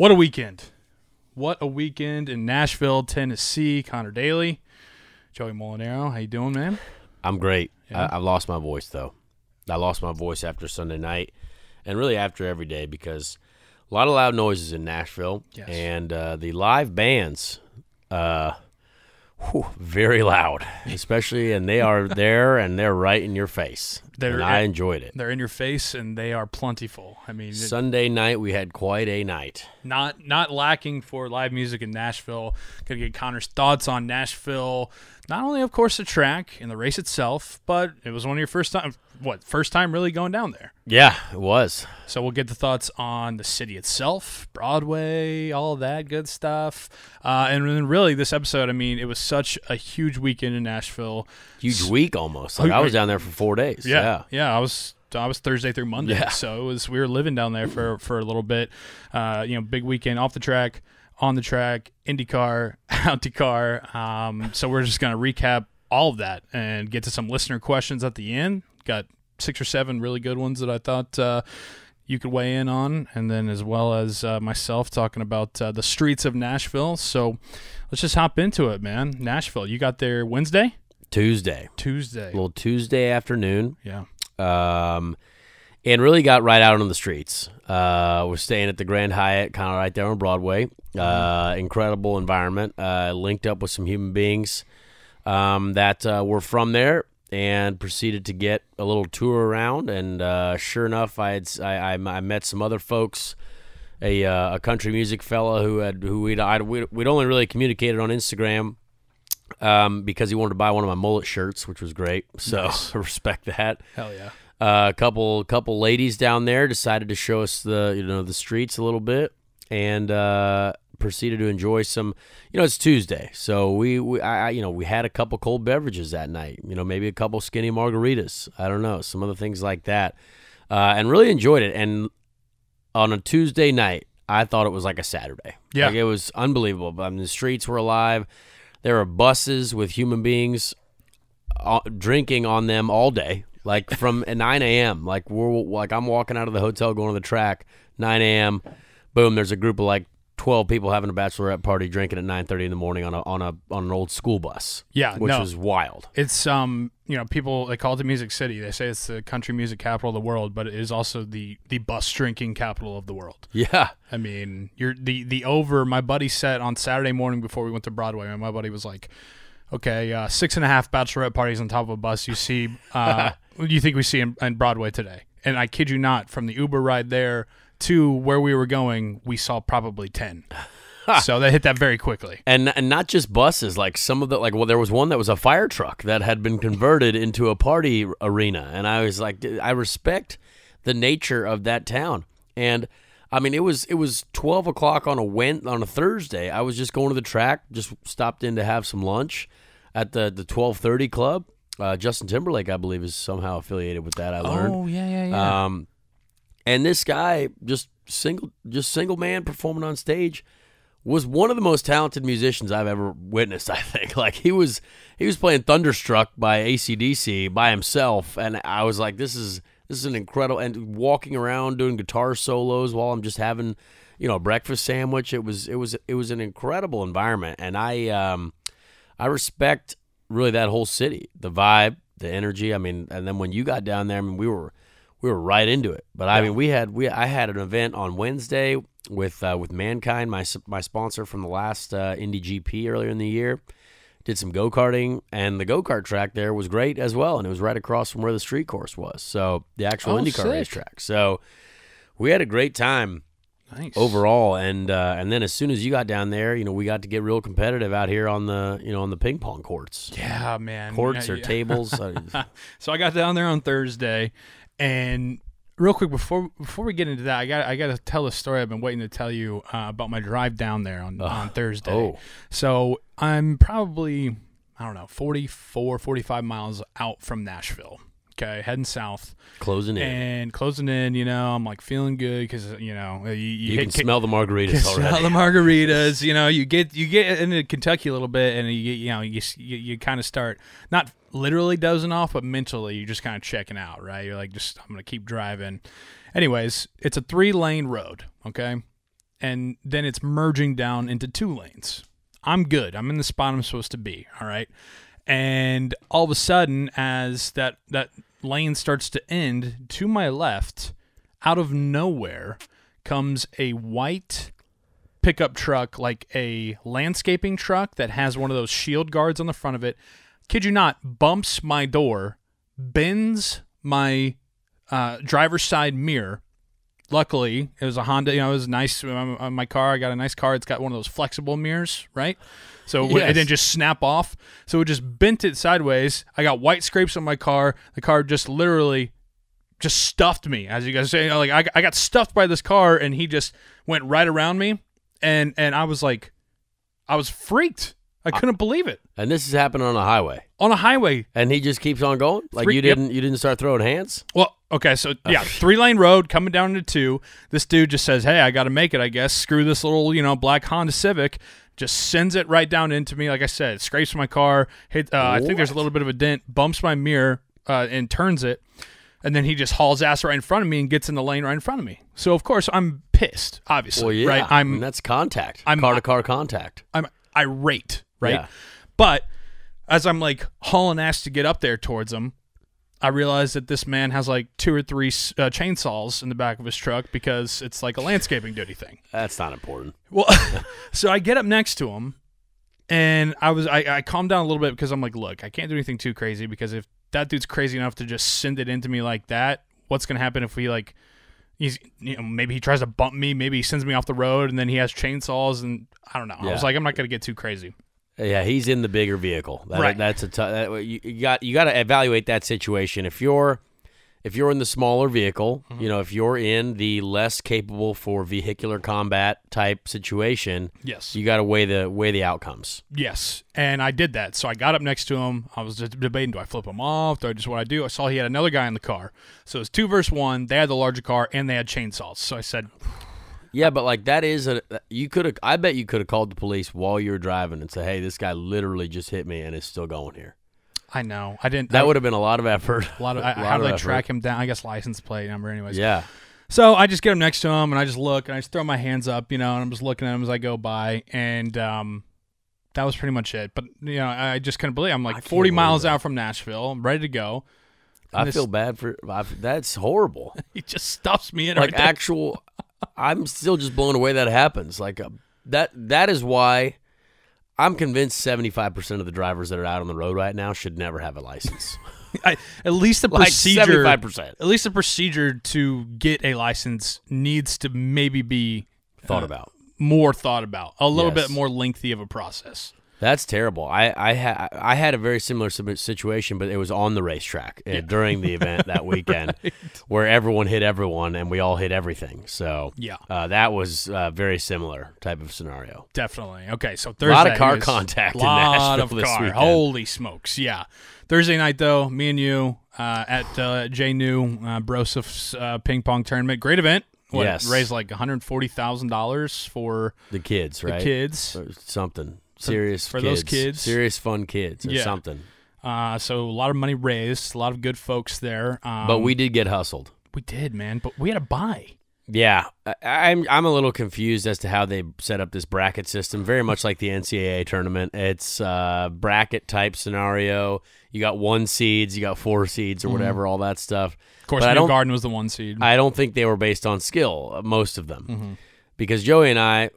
What a weekend. What a weekend in Nashville, Tennessee. Conor Daly, Joey Mulinaro. How you doing, man? I'm great. Yeah. I, I've lost my voice though. I lost my voice after Sunday night, and really after every day because a lot of loud noises in Nashville, Yes. and uh, the live bands, uh, whew, very loud, especially, and they are there and they're right in your face. They're- and I enjoyed it. They're in your face and they are plentiful. I mean, Sunday night we had quite a night. Not not lacking for live music in Nashville. Gonna get Conor's thoughts on Nashville. Not only, of course, the track and the race itself, but it was one of your first time. What first time really going down there? Yeah, it was. So we'll get the thoughts on the city itself, Broadway, all that good stuff. Uh, and then really this episode, I mean, it was such a huge weekend in Nashville. Huge week almost. Like I was down there for four days. Yeah, yeah. I was I was Thursday through Monday, Yeah. so it was we were living down there for for a little bit. Uh, you know, big weekend off the track, on the track, IndyCar, out the car. Um, so we're just gonna recap all of that and get to some listener questions at the end. Got six or seven really good ones that I thought. Uh, you could weigh in on, and then as well as uh, myself talking about uh, the streets of Nashville. So let's just hop into it, man. Nashville, you got there Wednesday, Tuesday, Tuesday, a little Tuesday afternoon. yeah. Um, and really got right out on the streets. Uh, we're staying at the Grand Hyatt, kind of right there on Broadway. Uh, incredible environment. Uh, linked up with some human beings um, that uh, were from there, and proceeded to get a little tour around. And uh, sure enough, I had I, I met some other folks. A, uh, a country music fella who had who we'd, I'd, we'd we'd only really communicated on Instagram um, because he wanted to buy one of my mullet shirts, which was great. So Nice. respect that. Hell yeah. Uh, a couple couple ladies down there decided to show us the you know the streets a little bit and uh, proceeded to enjoy some you know it's Tuesday so we, we I, you know we had a couple cold beverages that night you know maybe a couple skinny margaritas I don't know some other things like that uh, and really enjoyed it and on a Tuesday night I thought it was like a Saturday Yeah. like it was unbelievable I mean the streets were alive there are buses with human beings uh, drinking on them all day, like from 9 a.m. Like we're like I'm walking out of the hotel going to the track, 9 a.m. Boom, there's a group of like 12 people having a bachelorette party, drinking at 9:30 in the morning on a on a on an old school bus. Yeah, which no. was wild. It's um, you know, people they call it the music city. They say it's the country music capital of the world, but it is also the the bus drinking capital of the world. Yeah, I mean, you're the the over. My buddy said on Saturday morning before we went to Broadway, and my buddy was like, "Okay, uh, six and a half bachelorette parties on top of a bus. You see, uh, you think we see in, in Broadway today?" And I kid you not, from the Uber ride there to where we were going, we saw probably ten. so they hit that very quickly. and and not just buses. Like some of the like well, there was one that was a fire truck that had been converted into a party arena, and I was like, I respect the nature of that town. And I mean, it was it was twelve o'clock on a Wed on a Thursday. I was just going to the track, just stopped in to have some lunch at the the twelve thirty club. Uh, Justin Timberlake, I believe, is somehow affiliated with that. I learned. Oh yeah, yeah, yeah. Um, and this guy, just single, just single man performing on stage, was one of the most talented musicians I've ever witnessed. I think, like he was, he was playing "Thunderstruck" by ACDC by himself, and I was like, this is this is an incredible. And walking around doing guitar solos while I'm just having, you know, a breakfast sandwich. It was it was it was an incredible environment, and I um, I respect really that whole city, the vibe, the energy. I mean, and then when you got down there, I mean, we were we were right into it. But I mean, we had we I had an event on Wednesday with uh, with Mankind, my my sponsor from the last uh, Indy GP earlier in the year. Did some go karting, and the go kart track there was great as well, and it was right across from where the street course was. So the actual Oh, IndyCar racetrack. So we had a great time nice. overall and uh, and then as soon as you got down there you know we got to get real competitive out here on the you know on the ping pong courts Yeah, man. courts Yeah, or yeah. tables uh, So I got down there on Thursday, and real quick before before we get into that, I got I got to tell a story I've been waiting to tell you uh, about my drive down there on, on Thursday. oh. So I'm probably I don't know 44, 45 miles out from Nashville. Okay, heading south closing in and closing in. You know, I'm like feeling good because you know you, you, you hit can smell the margaritas Smell already the margaritas. You know, you get you get into Kentucky a little bit, and you get you know you you, you kind of start not literally dozing off, but mentally you're just kind of checking out, right? You're like, just I'm gonna keep driving. Anyways, it's a three lane road, okay, and then it's merging down into two lanes. I'm good. I'm in the spot I'm supposed to be. All right. And all of a sudden, as that that lane starts to end, to my left, out of nowhere, comes a white pickup truck, like a landscaping truck that has one of those shield guards on the front of it. Kid you not, bumps my door, bends my uh, driver's side mirror. Luckily, it was a Honda. You know, it was nice. On uh, my car, I got a nice car. It's got one of those flexible mirrors, right? So it didn't just snap off. So it just bent it sideways. I got white scrapes on my car. The car just literally just stuffed me, as you guys say. Like I, I got stuffed by this car, and he just went right around me, and and I was like, I was freaked. I couldn't believe it And this is happening on a highway. on a highway. And he just keeps on going? Like Three- you didn't you didn't start throwing hands? Well, okay, so yeah, three lane road coming down to two. This dude just says, "Hey, I got to make it. I guess screw this little you know black Honda Civic." Just sends it right down into me. Like I said, scrapes my car. Hit. Uh, I think there's a little bit of a dent. Bumps my mirror uh, and turns it. And then he just hauls ass right in front of me and gets in the lane right in front of me. So of course I'm pissed. Obviously, Well, yeah. right? I I'm mean, that's contact. I'm- car to car contact. I'm irate, right? Yeah. But as I'm like hauling ass to get up there towards him, I realize that this man has like two or three uh, chainsaws in the back of his truck because it's like a landscaping duty thing. That's not important. Well, so I get up next to him, and I was I, I calmed down a little bit because I'm like, look, I can't do anything too crazy because if that dude's crazy enough to just send it into me like that, what's gonna happen if we like? He's, you know, maybe he tries to bump me. Maybe he sends me off the road, and then he has chainsaws, and I don't know. I was like, I'm not gonna get too crazy. Yeah, he's in the bigger vehicle. That, Right. That's a t- that, you, you got you got to evaluate that situation. If you're if you're in the smaller vehicle, Mm-hmm. you know, if you're in the less capable for vehicular combat type situation, Yes. you got to weigh the weigh the outcomes. Yes, and I did that. So I got up next to him. I was debating: do I flip him off? Do I just what I do? I saw he had another guy in the car. So it was two versus one. They had the larger car and they had chainsaws. So I said, Yeah, but like that is a you could have. I bet you could have called the police while you were driving and said, "Hey, this guy literally just hit me and is still going here." "I know, I didn't." That I, would have been a lot of effort. a lot of. I, lot how do effort. track him down? I guess license plate number, anyways. Yeah, So I just get him next to him, and I just look, and I just throw my hands up, you know, and I'm just looking at him as I go by, and um, that was pretty much it. But you know, I just couldn't believe. I'm like 40 miles that. out from Nashville. I'm ready to go. I this- feel bad for. I, that's horrible. He just stuffs me in like right actual i'm still just blown away that happens. Like uh, that that is why i'm convinced 75% of the drivers that are out on the road right now should never have a license. I, at least the like procedure 75% at least the procedure to get a license needs to maybe be thought uh, about. more thought about a little Yes. bit more lengthy of a process that's terrible. I i had i had a very similar situation but it was on the racetrack uh, during the event that weekend where everyone hit everyone and we all hit everything. So Yeah. uh, that was a very similar type of scenario. Definitely. Okay so thursday a Lot of car contact in lot Nashville of car. weekend. holy smokes yeah. Thursday night though me and you uh, at uh, j new uh, brosif's uh, ping pong tournament. Great event. What, Yes. raised like $140000 for the kids right? the kids. Or something serious for those kids. kids. serious fun kids or Yeah. something uh, so a lot of money raised a lot of good folks there um, but we did get hustled we did man but we had to buy yeah I, i'm i'm a little confused as to how they set up this bracket system very much like the ncaa tournament it's uh bracket type scenario you got one seeds you got four seeds or whatever all that stuff Of course, But New don't- Garden was the one seed. i don't think they were based on skill uh, most of them Mm-hmm. because joey and i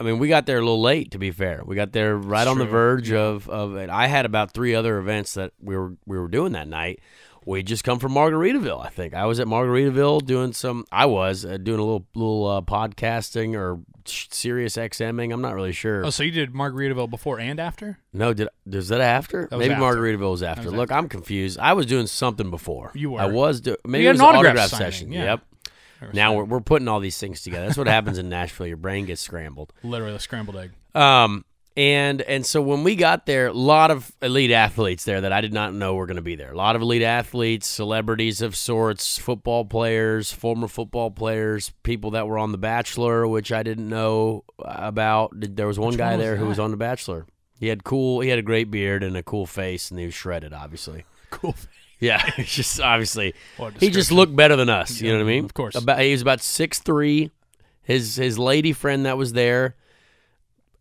I mean, we got there a little late. To be fair, we got there right on the verge of of it. I had about three other events that we were we were doing that night. We just come from Margaritaville. I think I was at Margaritaville doing some. I was uh, doing a little little uh, podcasting or SiriusXMing. I'm not really sure. oh, so you did Margaritaville before and after? no, did was that after? That was Maybe after. Margaritaville was after. was Look, I'm confused. I was doing something before. You were. I was do- maybe it was an an autograph autograph session. yeah. Yep. Now we're we're putting all these things together. That's what happens in Nashville. Your brain gets scrambled. Literally a scrambled egg. Um, and and so when we got there, a lot of elite athletes there that I did not know were going to be there. A lot of elite athletes, celebrities of sorts, football players, former football players, people that were on The Bachelor, which I didn't know about. There was one Which guy one was there who was on The Bachelor. He had cool. He had a great beard and a cool face, and he was shredded, obviously. Cool. Yeah, it's just obviously he just looked better than us. You know what I mean? of course. About he was about six three. His his lady friend that was there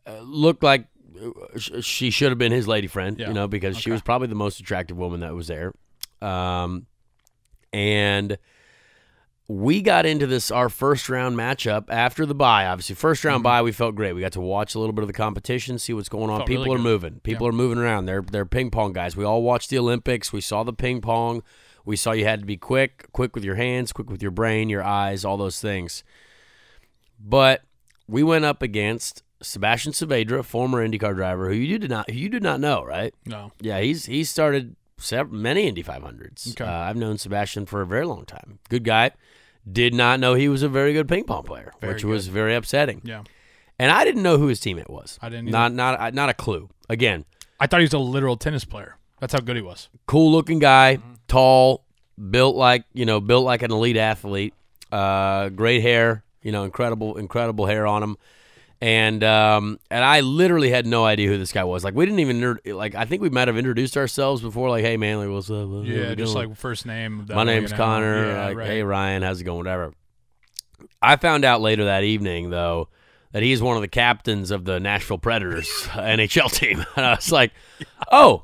uh, looked like uh, she should have been his lady friend, Yeah. you know, because she was probably the most attractive woman that was there. Um, and we got into this our first round matchup after the bye. Obviously, first round bye, we felt great. We got to watch a little bit of the competition, see what's going on. Felt People really are good. moving. People are moving around. They're they're ping pong guys. We all watched the Olympics. We saw the ping pong. We saw you had to be quick, quick with your hands, quick with your brain, your eyes, all those things. But we went up against Sebastian Saavedra, former IndyCar driver, who you did not who you did not know, right? No. Yeah, he's he started several, many Indy 500s. Okay. Uh, I've known Sebastian for a very long time. Good guy. Did not know he was a very good ping pong player, Very which was very upsetting. Yeah. And I didn't know who his teammate was. I didn't either. Not not not a clue. Again, I thought he was a literal tennis player. That's how good he was. cool looking guy, tall, built like you know, built like an elite athlete. Uh, great hair, you know, incredible, incredible hair on him. And um, and I literally had no idea who this guy was. Like we didn't even like. I think we might have introduced ourselves before. Like, hey man, like what's up? What- what Yeah, just doing?" like first name. My name's. Conor. Yeah, like, right. hey Ryan, how's it going? Whatever. I found out later that evening though that he's one of the captains of the Nashville Predators NHL team, and I was like, oh,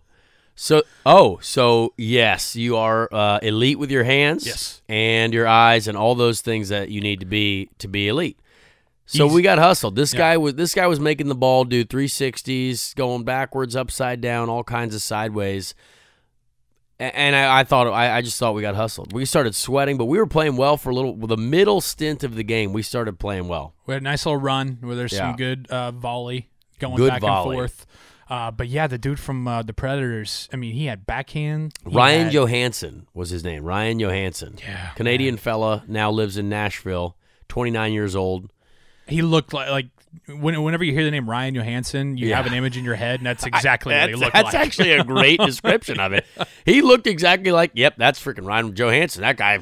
so oh, so yes, you are uh, elite with your hands, Yes. and your eyes, and all those things that you need to be to be elite. So we got hustled. This Yeah. guy was this guy was making the ball do 360s, going backwards, upside down, all kinds of sideways. And I, I thought I, I just thought we got hustled. We started sweating, but we were playing well for a little. The middle stint of the game, we started playing well. We had a nice little run where there's Yeah. some good uh, volley going Good back volley. and forth. Uh, but yeah, the dude from uh, the Predators. I mean, he had backhand. he Ryan had- Johansen was his name. Ryan Johansen, Yeah, Canadian fella, now lives in Nashville. 29 years old. He looked like like when, whenever you hear the name Ryan Johansen, you Yeah. have an image in your head, and that's exactly what he That's, looked that's like. actually a great description of it. He looked exactly like, yep, that's freaking Ryan Johansen. That guy,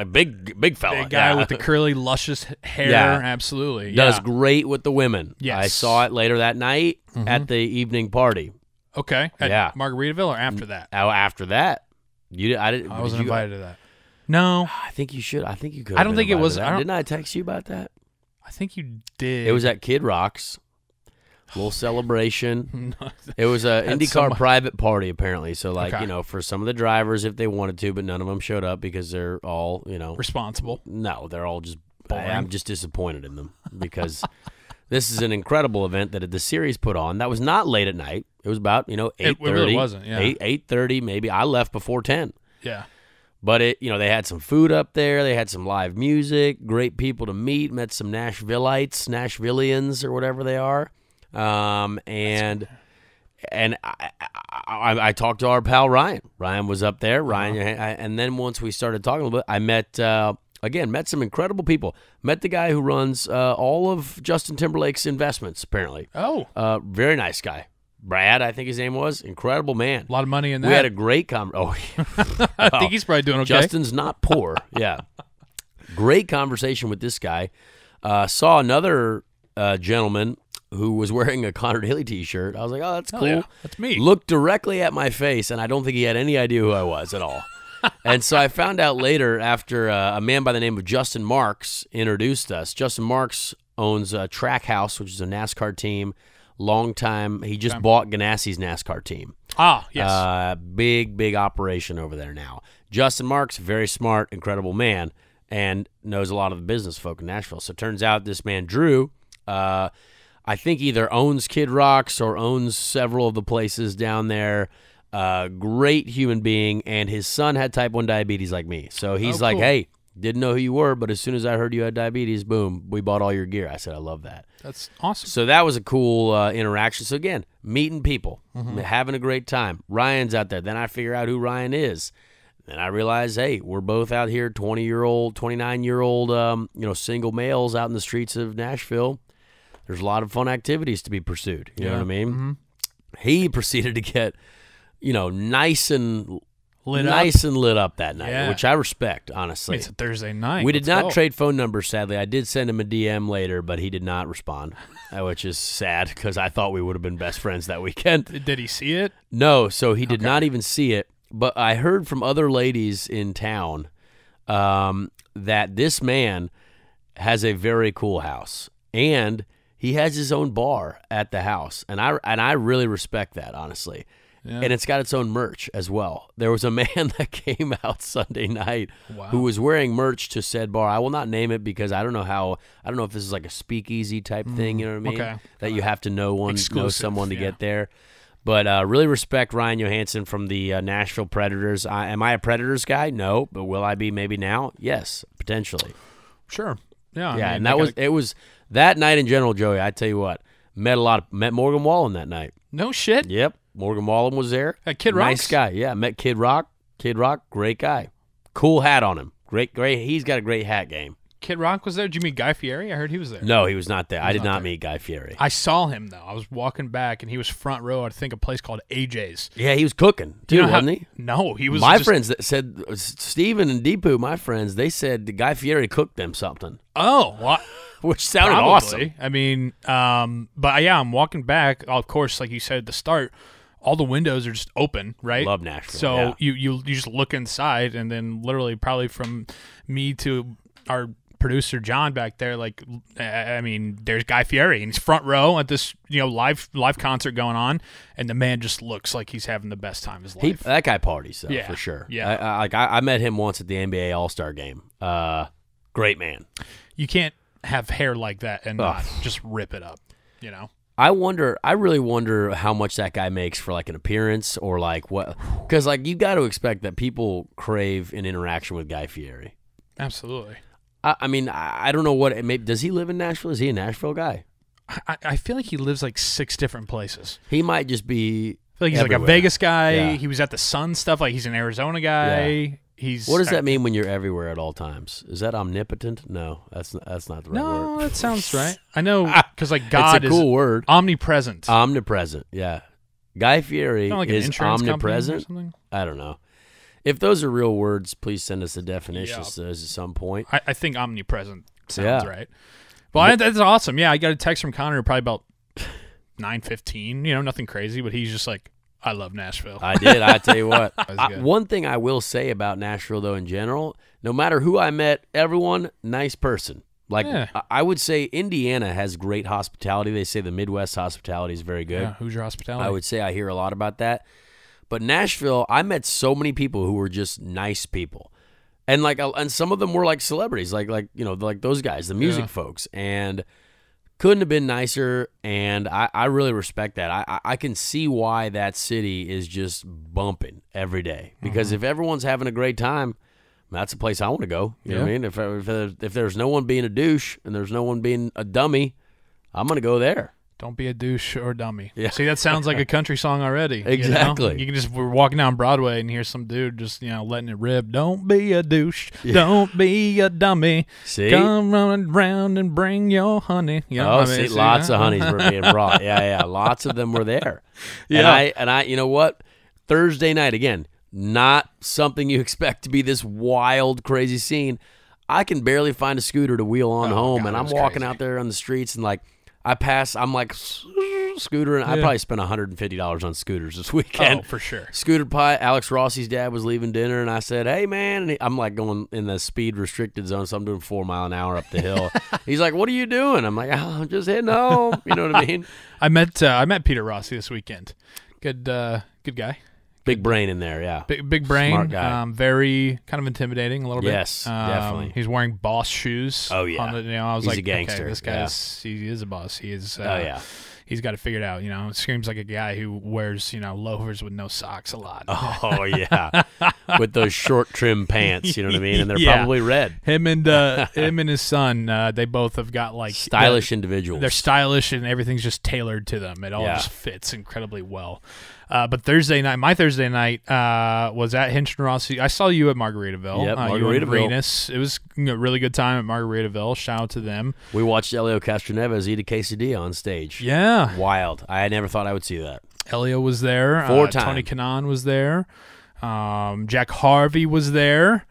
a big, big fella. Big guy yeah. with the curly, luscious hair. Yeah. Absolutely. does great with the women. Yes. Mm-hmm. I saw it later that night at the evening party. Okay. At Yeah. Margaritaville or after that? Oh, after that, you did. I didn't. I did wasn't you- invited to that. No, I think you should. I think you could. I don't think it was- I Didn't I text you about that? I think you did. It was at Kid Rocks. Little celebration. No, It was a IndyCar so uh, private party, apparently. So, like, Okay. you know, for some of the drivers, if they wanted to, but none of them showed up because they're all, you know, responsible. no, they're all just. Boring. I'm just disappointed in them because this is an incredible event that the series put on. That was not late at night. It was about you know It- it really wasn't, yeah. Eight eight thirty maybe. I left before ten. Yeah. But it, you know, they had some food up there. They had some live music. Great people to meet. Met some Nashvilleites, Nashvillians, or whatever they are. Um, and and I, I, I talked to our pal Ryan. Ryan was up there. Ryan, I, and then once we started talking a little bit, I met uh, again met some incredible people. Met the guy who runs uh, all of Justin Timberlake's investments. Apparently, Oh, uh, very nice guy. Brad, I think his name was. Incredible man. a lot of money in that. We had a great com. Oh, I think he's probably doing okay. Justin's not poor. yeah. Great conversation with this guy. Uh, saw another uh, gentleman who was wearing a Conor Daly t shirt. I was like, oh, that's Hell cool. yeah, that's me. Looked directly at my face, and I don't think he had any idea who I was at all. and so I found out later after uh, a man by the name of Justin Marks introduced us. Justin Marks owns uh, Trackhouse, which is a NASCAR team. Long time. He just bought Ganassi's NASCAR team. ah, yes. Uh, big, big operation over there now. Justin Marks, very smart, incredible man, and knows a lot of the business folk in Nashville. So it turns out this man, Drew, uh, I think either owns Kid Rocks or owns several of the places down there. Uh, great human being, and his son had type 1 diabetes like me. So he's Oh, like, cool. hey, didn't know who you were, but as soon as I heard you had diabetes, boom, we bought all your gear. I said, I love that. that's awesome. So that was a cool uh, interaction. So again, meeting people, Mm-hmm. having a great time. Ryan's out there. Then I figure out who Ryan is. Then I realize, hey, we're both out here, twenty year old, twenty nine year old, um, you know, single males out in the streets of Nashville. There's a lot of fun activities to be pursued. You know what I mean? Mhm. He proceeded to get, you know, nice and Lit up. nice and lit up that night, Yeah. which I respect, honestly. it's a Thursday night. We did Let's not go. trade phone numbers, sadly. I did send him a DM later, but he did not respond, uh, which is sad because I thought we would have been best friends that weekend. Did he see it? No, so he did Okay. not even see it. But I heard from other ladies in town um, that this man has a very cool house, and he has his own bar at the house, and I and I really respect that honestly. Yeah. And it's got its own merch as well. There was a man that came out Sunday night Wow. who was wearing merch to said bar. I will not name it because I don't know how. I don't know if this is like a speakeasy type thing. You know what I mean? Mm, okay. That you have to know one, know someone to yeah. get there. But uh, really respect Ryan Johansen from the uh, Nashville Predators. I, am I a Predators guy? No, but will I be maybe now? Yes, potentially. Sure. Yeah. I yeah, mean, and that was gotta- it. Was that night in general, Joey? I tell you what, met a lot. Of, met Morgan Wallen that night. no shit. Yep, Morgan Wallen was there. Kid Rock, nice guy. Yeah, met Kid Rock. Kid Rock, great guy. Cool hat on him. Great, great. He's got a great hat game. Kid Rock was there. Did you meet Guy Fieri? I heard he was there. No, he was not there. I did not not meet Guy Fieri. I saw him though. I was walking back and he was front row. I think a place called AJ's. yeah, he was cooking too, you know wasn't he? No, he was. my just- friends that said Steven and Deepu, my friends, they said the Guy Fieri cooked them something, Oh, what? which sounded Probably. awesome. I mean, um, but yeah, I'm walking back. Of course, like you said at the start, all the windows are just open, right? Love Nashville. So yeah. you, you you just look inside, and then literally probably from me to our producer John back there, like I mean, there's Guy Fieri, and he's front row at this you know live live concert going on, and the man just looks like he's having the best time of his He, life. that guy parties though, Yeah, for sure. yeah. I, I, like I, I met him once at the NBA All Star game. Uh, great man. you can't have hair like that and not just rip it up, you know. I wonder. I really wonder how much that guy makes for like an appearance or like what. Because like you got to expect that people crave an interaction with Guy Fieri. Absolutely. I, I mean, I, I don't know what. It may, does he live in Nashville? Is he a Nashville guy? I, I feel like he lives like six different places. He might just be. I feel like he's like a Vegas guy. Yeah. He was at the Sun stuff. Like he's an Arizona guy. He's What does that mean when you're everywhere at all times? Is that omnipotent? No, that's that's not the right No, word. No, that sounds right. I know ah, because like God it's a cool is word. omnipresent. Omnipresent. Yeah. Guy Fieri like is insurance company or omnipresent. I don't know. If those are real words, please send us a definition Yeah. to those at some point. I, I think omnipresent sounds Yeah. right. Well, I, that's awesome. Yeah, I got a text from Conor probably about nine fifteen. You know, nothing crazy, but he's just like, "I love Nashville." I did. I tell you what. I- one thing I will say about Nashville, though, in general, no matter who I met, everyone nice person. Like Yeah. I- would say, Indiana has great hospitality. They say the Midwest hospitality is very good. yeah, who's your hospitality? I would say I hear a lot about that. But Nashville, I met so many people who were just nice people. And like and some of them were like celebrities, like like you know, like those guys, the music Yeah. folks. And couldn't have been nicer and I, I really respect that. I, I can see why that city is just bumping every day. Because Mm-hmm. if everyone's having a great time, that's a place I want to go. You know what I mean? If if if there's no one being a douche and there's no one being a dummy, I'm gonna go there. Don't be a douche or dummy. Yeah. See, that sounds like a country song already. you know? Exactly. You, can just we're walking down Broadway and hear some dude just you know letting it rip. Don't be a douche. Don't be a dummy. See? Come running round and bring your honey. You know, oh, I mean, see, lots yeah. of honeys were being brought. Yeah, yeah, lots of them were there. And Yeah. I and I, you know what? Thursday night again, not something you expect to be this wild, crazy scene. I can barely find a scooter to wheel on Oh, home, God, and I'm walking crazy. out there on the streets, and like I pass, I'm like scooter, and I probably spent 150 dollars on scooters this weekend. Oh, for sure. Scooter pie. Alex Rossi's dad was leaving dinner, and I said, "Hey, man!" And he, I'm like going in the speed restricted zone, so I'm doing four mile an hour up the hill. He's like, "What are you doing?" I'm like, oh, "I'm just heading home." You know what I mean? I met uh, I met Peter Rossi this weekend. Good uh, good guy. Big brain in there, yeah. Big big brain. Smart guy. Um, very kind of intimidating a little bit. Yes, Um, definitely. He's wearing boss shoes. Oh, yeah. on the- you know, I was He's a like, gangster, Okay, this yeah. guy's he is a boss. He is. Uh, oh yeah. He's got it figured out. You know, screams like a guy who wears you know loafers with no socks a lot. Oh yeah. With those short trim pants, you know what I mean? And they're Yeah. probably red. Him and uh, him and his son, uh, they both have got like Stylish individuals. they're stylish and everything's just tailored to them. It all Yeah. just fits incredibly well. Uh, but Thursday night, my Thursday night uh, was at Hinch and Rossi. I saw you at Margaritaville. Yep, uh, Margaritaville. It was a really good time at Margaritaville. Shout out to them. we watched Helio Castroneves eat a quesadilla on stage. Yeah, Wild. I never thought I would see that. Helio was there. Four uh, Tony. Kanaan was there. Um, Jack Harvey was there.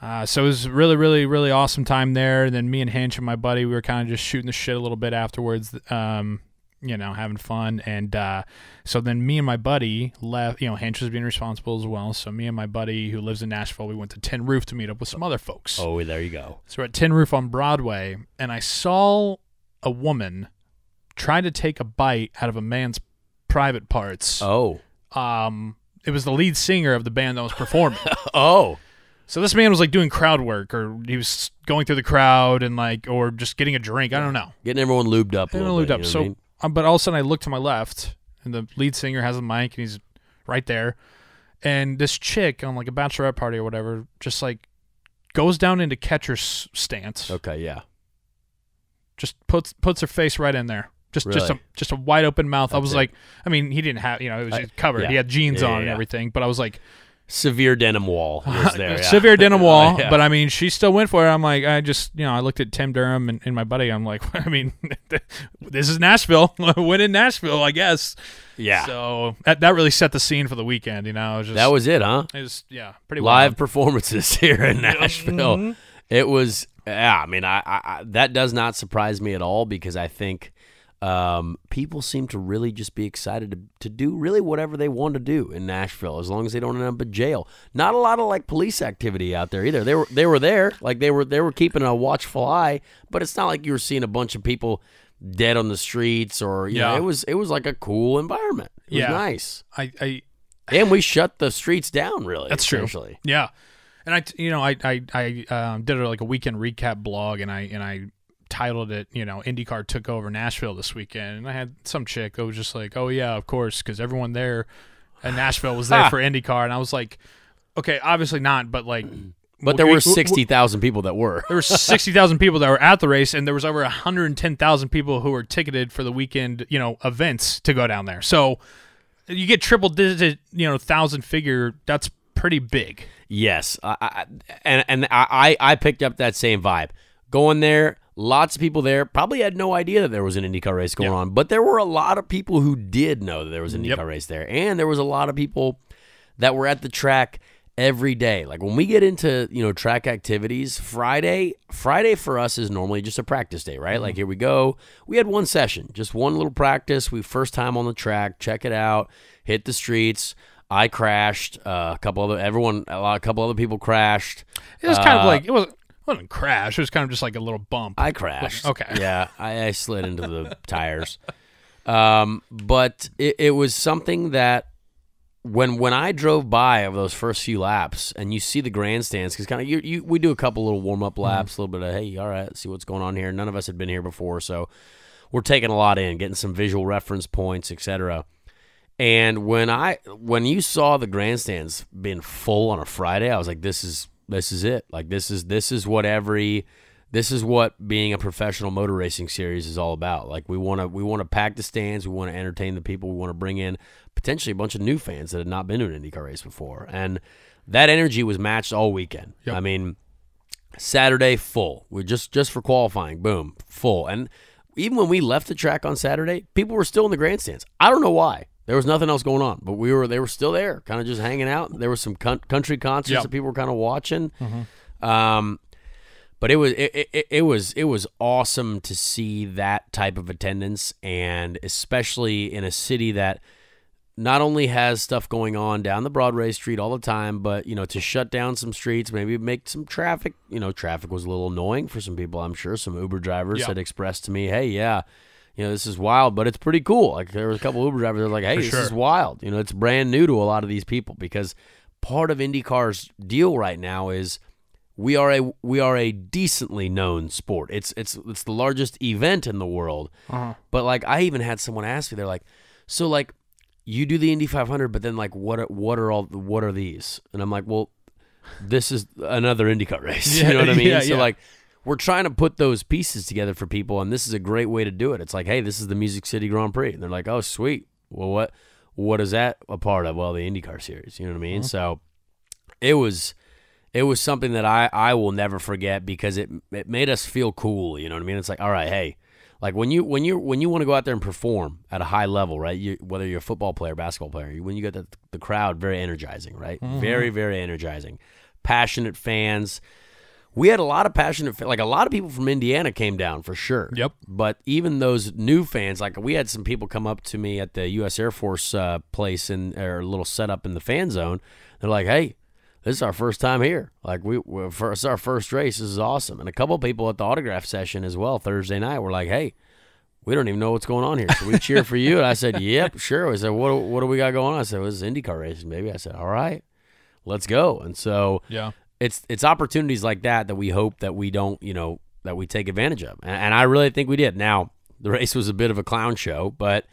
Uh, so it was really, really, really awesome time there. And then me and Hinch and my buddy, we were kind of just shooting the shit a little bit afterwards. Um, you know, having fun. And uh, so then me and my buddy left. You know, Hinch was being responsible as well. So me and my buddy who lives in Nashville, we went to Tin Roof to meet up with some other folks. Oh, there you go. So we're at Tin Roof on Broadway, and I saw a woman try to take a bite out of a man's private parts. Oh. Um, it was the lead singer of the band that was performing. Oh. so this man was like doing crowd work, or he was going through the crowd and like, or just getting a drink. I don't know. Getting everyone lubed up. A Getting little lubed bit, up. you know So, I mean? Um, but all of a sudden, I look to my left, and the lead singer has a mic, and he's right there, and this chick on like a bachelorette party or whatever, just like goes down into catcher's stance. Okay, yeah. just puts puts her face right in there. Just just a just a wide open mouth. I was it. like, I mean, he didn't have, you know, it was I- covered. yeah. He had jeans Yeah, on yeah, and everything. But I was like, Severe denim wall was there. yeah. severe denim wall. Yeah. But I mean, she still went for it. I'm like, I just, you know, I looked at Tim Durham and, and my buddy. I'm like, I mean, this is Nashville. Win in Nashville, I guess. yeah. So that that really set the scene for the weekend. You know, it was just, that was it, huh? it was, yeah, pretty Live wild. performances here in Nashville. Mhm. It was, yeah. I mean, I, I that does not surprise me at all because I think um, people seem to really just be excited to, to do really whatever they want to do in Nashville, as long as they don't end up in jail. Not a lot of like police activity out there either. They were they were there, like they were they were keeping a watchful eye, but it's not like you were seeing a bunch of people dead on the streets or you know, Yeah. it was it was like a cool environment. It was Yeah. nice. I, I And we shut the streets down really. That's true. Yeah, and I, you know, I, I, I um, did a, like a weekend recap blog, and I, and I titled it, you know, IndyCar took over Nashville this weekend, and I had some chick that was just like, oh yeah, of course, because everyone there in Nashville was there for IndyCar, and I was like, okay, obviously not, but like, mm. But there were we- sixty thousand people that were. There were sixty thousand people that were at the race, and there was over hundred and ten thousand people who were ticketed for the weekend, you know, events to go down there. So you get triple digit, you know, thousand figure. That's pretty big. Yes, I, I, and and I I picked up that same vibe. Going there, lots of people there probably had no idea that there was an IndyCar race going Yeah. on, but there were a lot of people who did know that there was an IndyCar Yep. race there, and there was a lot of people that were at the track every day. Like when we get into you know track activities, Friday Friday for us is normally just a practice day, right? Like here we go. We had one session, just one little practice. We first time on the track, check it out, hit the streets. I crashed. Uh, a couple other everyone, a lot, a couple other people crashed. It was kind of Uh, like it was. It wasn't a crash. It was kind of just like a little bump. I crashed. Okay. Yeah, I, I slid into the tires. Um, but it, it was something that when when I drove by of those first few laps, and you see the grandstands, because kind of you, you we do a couple little warm up laps, a little bit of hey, all right, see what's going on here. None of us had been here before, so we're taking a lot in, getting some visual reference points, etc. And when I when you saw the grandstands being full on a Friday, I was like, this is this is it. Like this is this is what every this is what being a professional motor racing series is all about. Like we want to we want to pack the stands, we want to entertain the people, we want to bring in potentially a bunch of new fans that had not been to an IndyCar race before, and that energy was matched all weekend. Yep. I mean, Saturday full. We just just for qualifying, boom, full. And even when we left the track on Saturday, people were still in the grandstands. I don't know why. There was nothing else going on, but we were they were still there, kind of just hanging out. There were some coun- country concerts Yep. that people were kind of watching. Um, but it was it, it, it was it was awesome to see that type of attendance, and especially in a city that not only has stuff going on down the Broadway street all the time, but you know to shut down some streets, maybe make some traffic. You know, traffic was a little annoying for some people. I'm sure some Uber drivers Yeah. had expressed to me, "Hey, yeah, you know this is wild, but it's pretty cool." Like there was a couple Uber drivers that were like, "Hey, For this sure. is wild." You know, it's brand new to a lot of these people because part of IndyCar's deal right now is we are a we are a decently known sport. It's it's it's the largest event in the world. Uh-huh. But like I even had someone ask me, they're like, so like you do the Indy 500, but then like what are, what are all what are these? And I'm like, well, this is another IndyCar race. Yeah, you know what I mean? yeah, so yeah. like we're trying to put those pieces together for people, and this is a great way to do it. It's like, hey, this is the Music City Grand Prix, and they're like, oh, sweet. Well, what what is that a part of? Well, the IndyCar series. You know what I mean? Uh-huh. So it was it was something that I, I will never forget because it it made us feel cool. You know what I mean? It's like, all right, hey, like when you when you when you want to go out there and perform at a high level, right? You, whether you're a football player, basketball player, when you get the, the crowd, very energizing, right? Mm-hmm. Very very energizing, passionate fans. We had a lot of passionate, like a lot of people from Indiana came down for sure. Yep. But even those new fans, like we had some people come up to me at the U.S. Air Force uh, place in or little setup in the fan zone. They're like, "Hey, this is our first time here. Like we, we for, it's our first race. This is awesome." And a couple people at the autograph session as well Thursday night were like, "Hey." We don't even know what's going on here. So we cheer for you. And I said, Yep, sure. I said, What what do we got going on? I said, Well, this is IndyCar racing, baby. I said, All right, let's go. And so Yeah. It's it's opportunities like that that we hope that we don't you know that we take advantage of. And, and i really think we did. Now the race was a bit of a clown show but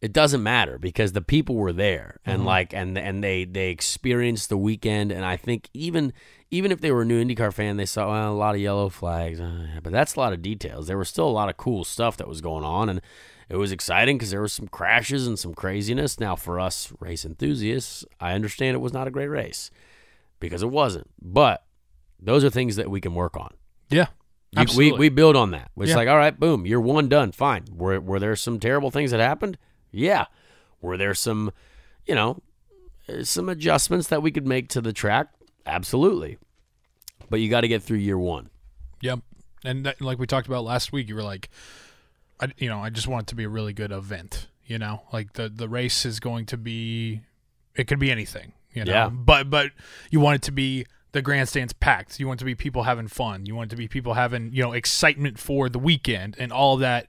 it doesn't matter because the people were there and like and and they they experienced the weekend. And i think even even if they were a new indycar fan they saw well, a lot of yellow flags uh, but that's a lot of details. There was still a lot of cool stuff that was going on and it was exciting because there were some crashes and some craziness. Now for us race enthusiasts i understand it was not a great race because it wasn't. But those are things that we can work on. Yeah. You- we, we build on that. It's Yeah. like, all right, boom, you're one done. Fine. Were, were there some terrible things that happened? Yeah. Were there some, you know, some adjustments that we could make to the track? Absolutely. But you got to get through year one. Yep. And that, like we talked about last week, you were like, I, you know, I just want it to be a really good event. You know, like the the race is going to be, it could be anything. You know, Yeah. but but you want it to be the grandstands packed. You want it to be people having fun. You want it to be people having you know excitement for the weekend, and all that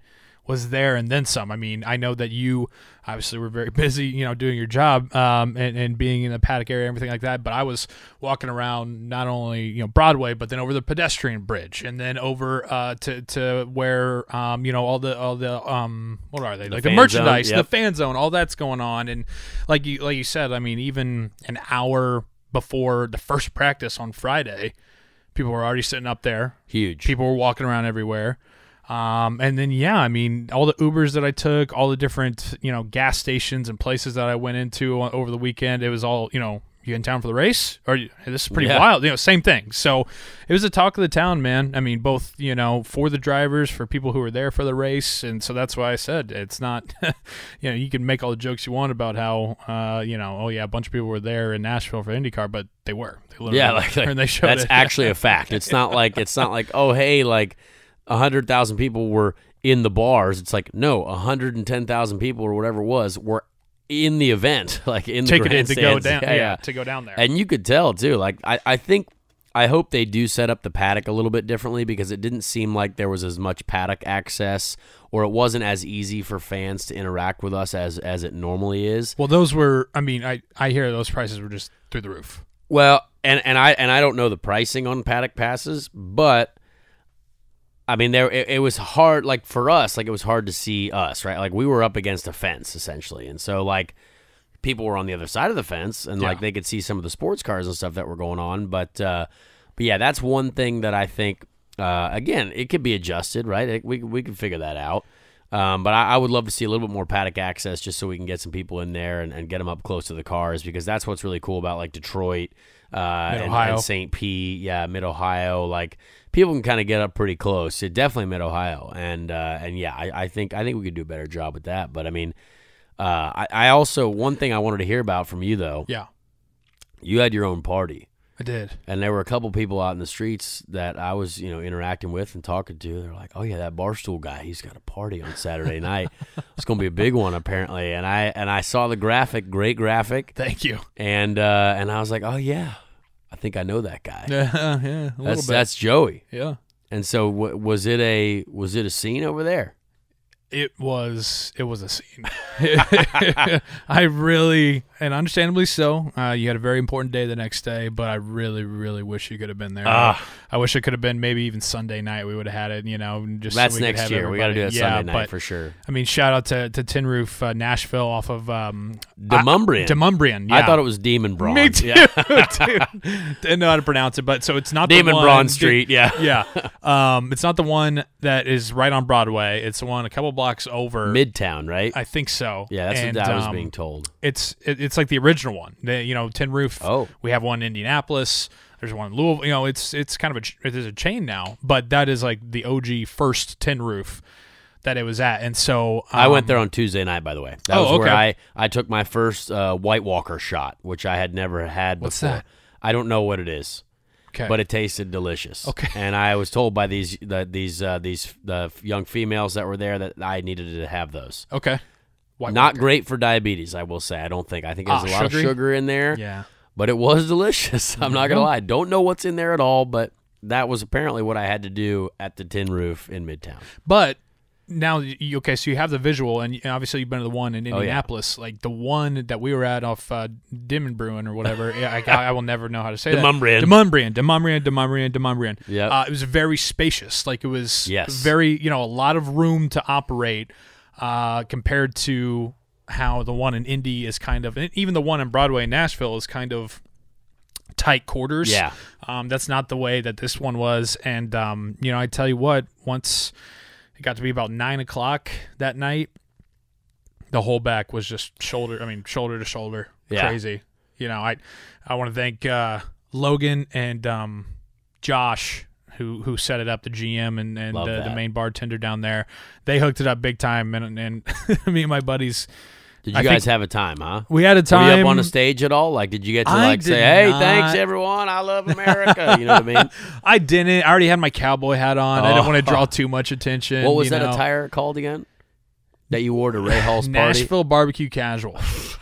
was there and then some. I mean, I know that you obviously were very busy, you know, doing your job um, and, and being in the paddock area and everything like that. But I was walking around not only, you know, Broadway, but then over the pedestrian bridge and then over uh, to, to where, um, you know, all the, all the, um, what are they? like the merchandise, zone, the fan zone, all that's going on. And like you, like you said, I mean, even an hour before the first practice on Friday, people were already sitting up there Huge. people were walking around everywhere. Um, and then yeah, I mean, all the Ubers that I took, all the different you know gas stations and places that I went into over the weekend, it was all you know. You in town for the race? Or you, this is pretty Yeah. wild. You know, same thing. So it was a talk of the town, man. I mean, both you know for the drivers, for people who were there for the race, and so that's why I said it's not. you know, you can make all the jokes you want about how, uh, you know, oh yeah, a bunch of people were there in Nashville for IndyCar, but they were. They literally Yeah, were. like, and they showed that's it. actually a fact. It's not like it's not like oh hey like a hundred thousand people were in the bars. It's like no, a hundred and ten thousand people or whatever it was were in the event, like in take the it in to go down. Yeah, to go down there. And you could tell too. Like I, I think I hope they do set up the paddock a little bit differently because it didn't seem like there was as much paddock access or it wasn't as easy for fans to interact with us as as it normally is. Well, those were. I mean, I I hear those prices were just through the roof. Well, and and I and I don't know the pricing on paddock passes, but I mean there it, it was hard like for us, like it was hard to see us, right? Like we were up against a fence essentially. And so like people were on the other side of the fence and like they could see some of the sports cars and stuff that were going on, but uh but yeah, that's one thing that I think uh again, it could be adjusted, right? It, we we can figure that out. Um, but I, I would love to see a little bit more paddock access just so we can get some people in there and, and get them up close to the cars because that's what's really cool about like Detroit uh, and, and St. Pete, yeah, Mid Ohio. Like people can kind of get up pretty close. It definitely Mid Ohio, and uh, and yeah, I, I think I think we could do a better job with that. But I mean, uh, I, I also one thing I wanted to hear about from you though, Yeah, you had your own party. I did. And there were a couple people out in the streets that I was, you know, interacting with and talking to. They're like, "Oh yeah, that barstool guy, he's got a party on Saturday night. It's going to be a big one apparently." And I and I saw the graphic, great graphic, Thank you. and uh, and I was like, "Oh yeah, I think I know that guy. Yeah, yeah, a little That's bit. that's Joey." yeah. And so, w- was it a was it a scene over there? It was it was a scene. I really and understandably so. Uh, you had a very important day the next day, but I really, really wish you could have been there. Ah. I wish it could have been maybe even Sunday night. We would have had it, you know, just That's we could next year. We got to do that yeah, Sunday night but, for sure. I mean, shout out to to Tin Roof uh, Nashville off of um, Demonbreun. Demonbreun. I thought it was Demon Braun. Me too, Yeah. dude. Didn't know how to pronounce it, but so it's not Demon the one, Braun Street. Yeah. yeah, um, it's not the one that is right on Broadway. It's the one a couple blocks over. Midtown, right? I think so. yeah, that's and, what I was um, being told. It's it, it's like the original one. The, you know, Tin Roof. Oh. we have one in Indianapolis. There's one in Louisville. You know, it's it's kind of a it is a chain now, but that is like the OG first Tin Roof that it was at. And so I went um, there on Tuesday night, by the way. That Oh, was where okay. I, I took my first uh, White Walker shot, which I had never had before. What's that? I don't know what it is. Okay. but it tasted delicious. Okay. and I was told by these the, these uh, these the young females that were there that I needed to have those. Okay. White Not great for diabetes, I will say. I don't think. I think there's Ah, a lot sugary? of sugar in there, Yeah. but it was delicious. I'm not gonna Mhm. lie. Don't know what's in there at all, but that was apparently what I had to do at the Tin Roof in Midtown. But now, you, okay, so you have the visual, and obviously you've been to the one in Oh, yeah. Indianapolis, like the one that we were at off uh, Dimmenbruen or whatever. yeah, I, I will never know how to say that. Demonbreun. Demonbreun, Demonbreun, Demonbreun, Demonbreun. Yep. Uh, it was very spacious. Like it was Yes. very, you know, a lot of room to operate uh, compared to how the one in Indy is kind of, and even the one in Broadway in Nashville is kind of tight quarters. Yeah. Um, that's not the way that this one was. And, um, you know, I tell you what, once it got to be about nine o'clock that night, the whole back was just shoulder, I mean, shoulder to shoulder. Yeah. Crazy. You know, I, I want to thank, uh, Logan and, um, Josh who, who set it up, the GM and, and uh, the main bartender down there. They hooked it up big time. And, and me and my buddies, Did you I guys have a time, huh? we had a Were time. you up on the stage at all? Like, did you get to I like say, "Hey, not. thanks everyone, I love America"? you know what I mean? I didn't. I already had my cowboy hat on. I didn't Oh. want to draw too much attention. What was that know. attire called again? That you wore to Rahal's party? Nashville barbecue casual.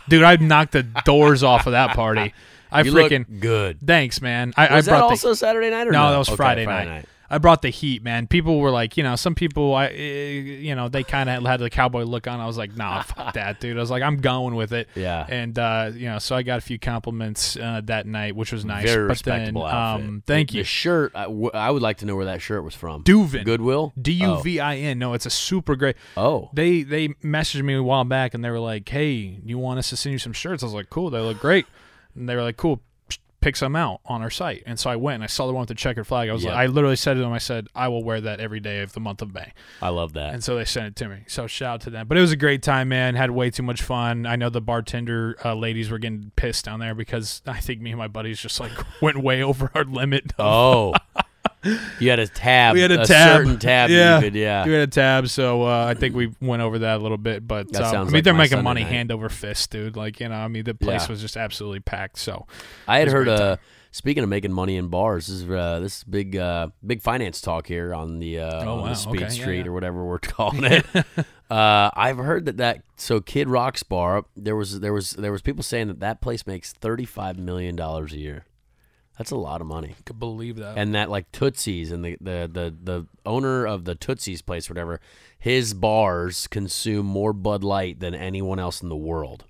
Dude, I knocked the doors off of that party. I you freaking look good. thanks, man. I, Was I that brought also Saturday night or No, no? that was Okay, Friday night. I brought the heat, man. People were like, you know, some people, I, eh, you know, they kind of had the cowboy look on. I was like, nah, fuck that, dude. I was like, I'm going with it. Yeah. And uh, you know, so I got a few compliments uh, that night, which was nice. Very but then, respectable outfit. um, thank The you, shirt. I, w- I would like to know where that shirt was from. Duvin. Goodwill. D U V I N. No, it's a super great. Oh. they they messaged me a while back and they were like, "Hey, you want us to send you some shirts?" I was like, "Cool, they look great." And they were like, "Cool, pick some out on our site." And so I went and I saw the one with the checkered flag. I was Yeah. like, I literally said to them, I said, "I will wear that every day of the month of May." I love that. And so they sent it to me. So shout out to them. But it was a great time, man. Had way too much fun. I know the bartender uh, ladies were getting pissed down there because I think me and my buddies just like went way over our limit. Oh. you had a tab. We had a tab. certain tab. Yeah. You could, yeah. We had a tab, so uh, I think we went over that a little bit. But uh, I mean, like they're making Sunday money night. hand over fist, dude. Like you know, I mean, the place Yeah. was just absolutely packed. So I had a heard uh speaking of making money in bars, this is uh, this is big uh big finance talk here on the uh Oh, on wow. the Speed Okay, yeah, Street yeah. or whatever we're calling it. uh I've heard that that so Kid Rock's bar there was there was there was people saying that that place makes 35 million dollars a year. That's a lot of money. I could believe that. And that like Tootsie's and the the the, the owner of the Tootsie's place whatever, his bars consume more Bud Light than anyone else in the world.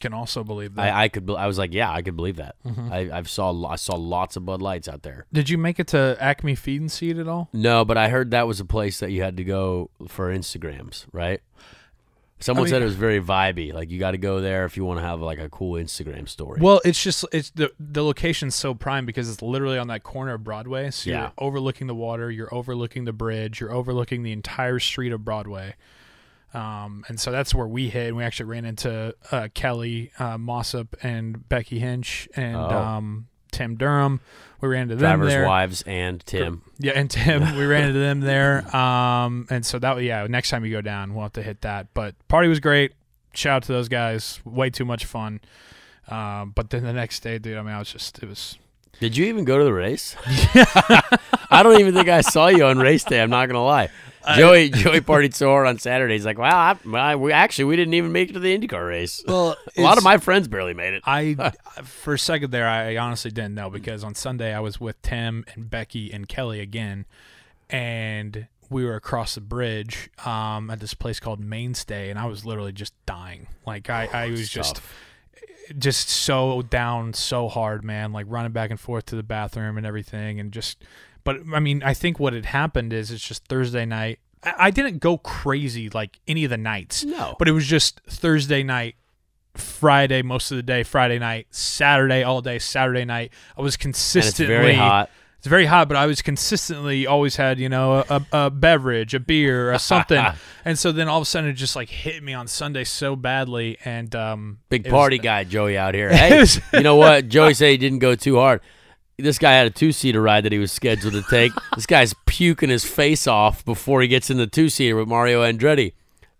Can also believe that. I, I could. be- I was like, yeah, I could believe that. Mm-hmm. I, I've saw. lo- I saw lots of Bud Lights out there. Did you make it to Acme Feed and Seed at all? No, but I heard that was a place that you had to go for Instagrams, right? Someone I mean- said it was very vibey. Like you got to go there if you want to have like a cool Instagram story. Well, it's just it's the the location's so prime because it's literally on that corner of Broadway. So Yeah. you're overlooking the water, you're overlooking the bridge, you're overlooking the entire street of Broadway. Um, and so that's where we hit. And we actually ran into uh, Kelly uh, Mossop and Becky Hinch and Oh. um, Tim Durham. We ran into them Drivers' there. wives and Tim. Yeah, and Tim, we ran into them there. Um, and so that, yeah, next time you go down, we'll have to hit that. But party was great. Shout out to those guys. Way too much fun. Um, but then the next day, dude, I mean, I was just, it was, Did you even go to the race? I don't even think I saw you on race day. I'm not gonna lie. Joey Joey partied so hard on Saturday. He's like, "Wow, I, I, we actually we didn't even make it to the IndyCar race. well, a lot of my friends barely made it." I, for a second there, I honestly didn't know because on Sunday I was with Tim and Becky and Kelly again, and we were across the bridge um, at this place called Mainstay, and I was literally just dying. Like I, I was just. Tough. just so down so hard, man, like running back and forth to the bathroom and everything and just but I mean, I think what had happened is it's just Thursday night. I, I didn't go crazy like any of the nights. No. But it was just Thursday night, Friday most of the day, Friday night, Saturday all day, Saturday night. I was consistently very hot. It's very hot, but I was consistently always had, you know, a, a beverage, a beer, or something. and so then all of a sudden it just like hit me on Sunday so badly and um Big it was- party guy, Joey out here. Hey, was- you know what? Joey said he didn't go too hard. This guy had a two seater ride that he was scheduled to take. this guy's puking his face off before he gets in the two seater with Mario Andretti.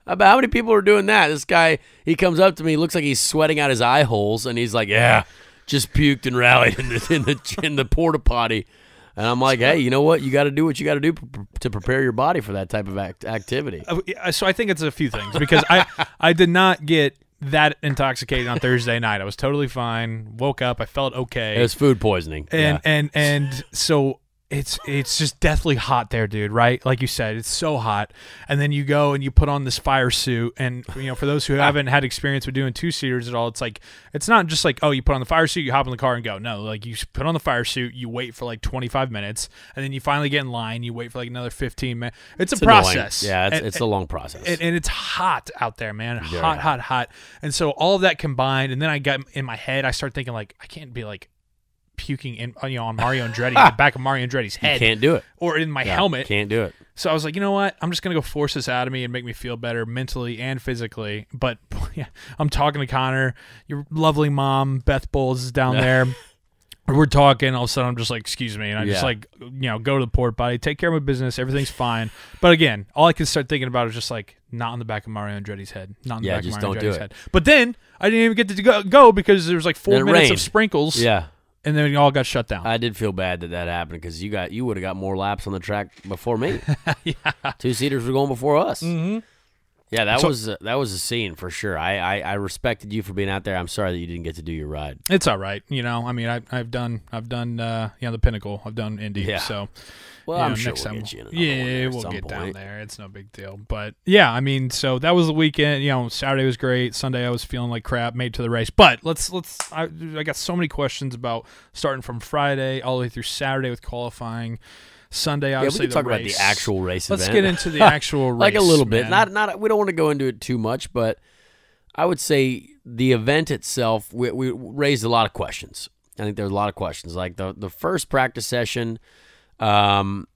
About how many people are doing that? This guy, he comes up to me, looks like he's sweating out his eye holes, and he's like, "Yeah, just puked and rallied in the in the in the porta potty." And I'm like, hey, you know what? You got to do what you got to do p- to prepare your body for that type of act- activity. Uh, So I think it's a few things because I I did not get that intoxicated on Thursday night. I was totally fine. Woke up. I felt okay. It was food poisoning. and yeah. and and so it's it's just deathly hot there, dude. Right, like you said, it's so hot. And then you go and you put on this fire suit, and you know, for those who ah. haven't had experience with doing two seaters at all, it's like it's not just like oh, you put on the fire suit, you hop in the car and go. No, like you put on the fire suit, you wait for like twenty five minutes, and then you finally get in line. You wait for like another fifteen minutes. It's a annoying. process. Yeah, it's, And- it's a long process. and, and it's hot out there, man. Hot, hot. hot, hot. And so all of that combined, and then I got in my head, I started thinking like, I can't be like puking in, you know, on Mario Andretti, the back of Mario Andretti's you head, can't do it. or in my Yeah, helmet. Can't do it. So I was like, you know what? I'm just gonna go force this out of me and make me feel better mentally and physically. But yeah, I'm talking to Conor, your lovely mom, Beth Boles is down there. We're talking. All of a sudden, I'm just like, "Excuse me," and I just like, you know, go to the port body, take care of my business. Everything's fine. But again, all I can start thinking about is just like, not on the back of Mario Andretti's head, not on the Yeah, back just of Mario Andretti's head. But then I didn't even get to go, go because there was like four minutes of sprinkles, Yeah. And then we all got shut down. I did feel bad that that happened because you got you would have got more laps on the track before me. yeah. Two seaters were going before us. Mm-hmm. Yeah, that So- was uh, that was a scene for sure. I, I I respected you for being out there. I'm sorry that you didn't get to do your ride. It's all right, you know. I mean, I, I've done, I've done, uh, you know, the pinnacle. I've done Indy, Yeah. so Well, I'm know, sure next we'll time get you yeah, we'll get down there. It's no big deal. But yeah, I mean, so that was the weekend. You know, Saturday was great. Sunday I was feeling like crap. Made to the race, but let's let's. I, I got so many questions about starting from Friday all the way through Saturday with qualifying. Sunday, Yeah, we obviously can talk the about the actual race Let's event. get into the actual race, like a little bit. man. Not not we don't want to go into it too much, but I would say the event itself we, we raised a lot of questions. I think there's a lot of questions. Like the the first practice session, um,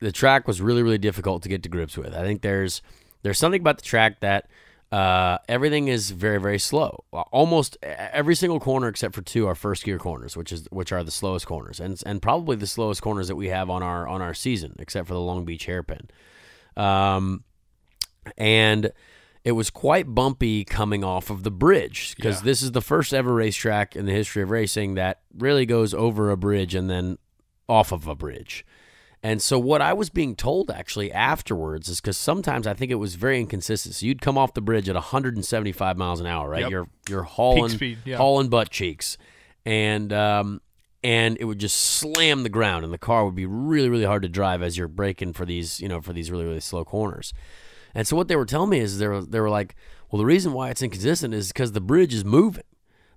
the track was really really difficult to get to grips with. I think there's there's something about the track that uh, everything is very very slow. Almost every single corner except for two are first gear corners, which is which are the slowest corners, and and probably the slowest corners that we have on our on our season, except for the Long Beach hairpin. Um, and it was quite bumpy coming off of the bridge because Yeah. this is the first ever racetrack in the history of racing that really goes over a bridge and then off of a bridge. And so what I was being told actually afterwards is because sometimes I think it was very inconsistent. So you'd come off the bridge at 175 miles an hour, right? Yep. You're you're hauling speed, yeah. hauling butt cheeks, and um, and it would just slam the ground, and the car would be really really hard to drive as you're braking for these you know for these really really slow corners. And so what they were telling me is they were they were like, well, the reason why it's inconsistent is because the bridge is moving.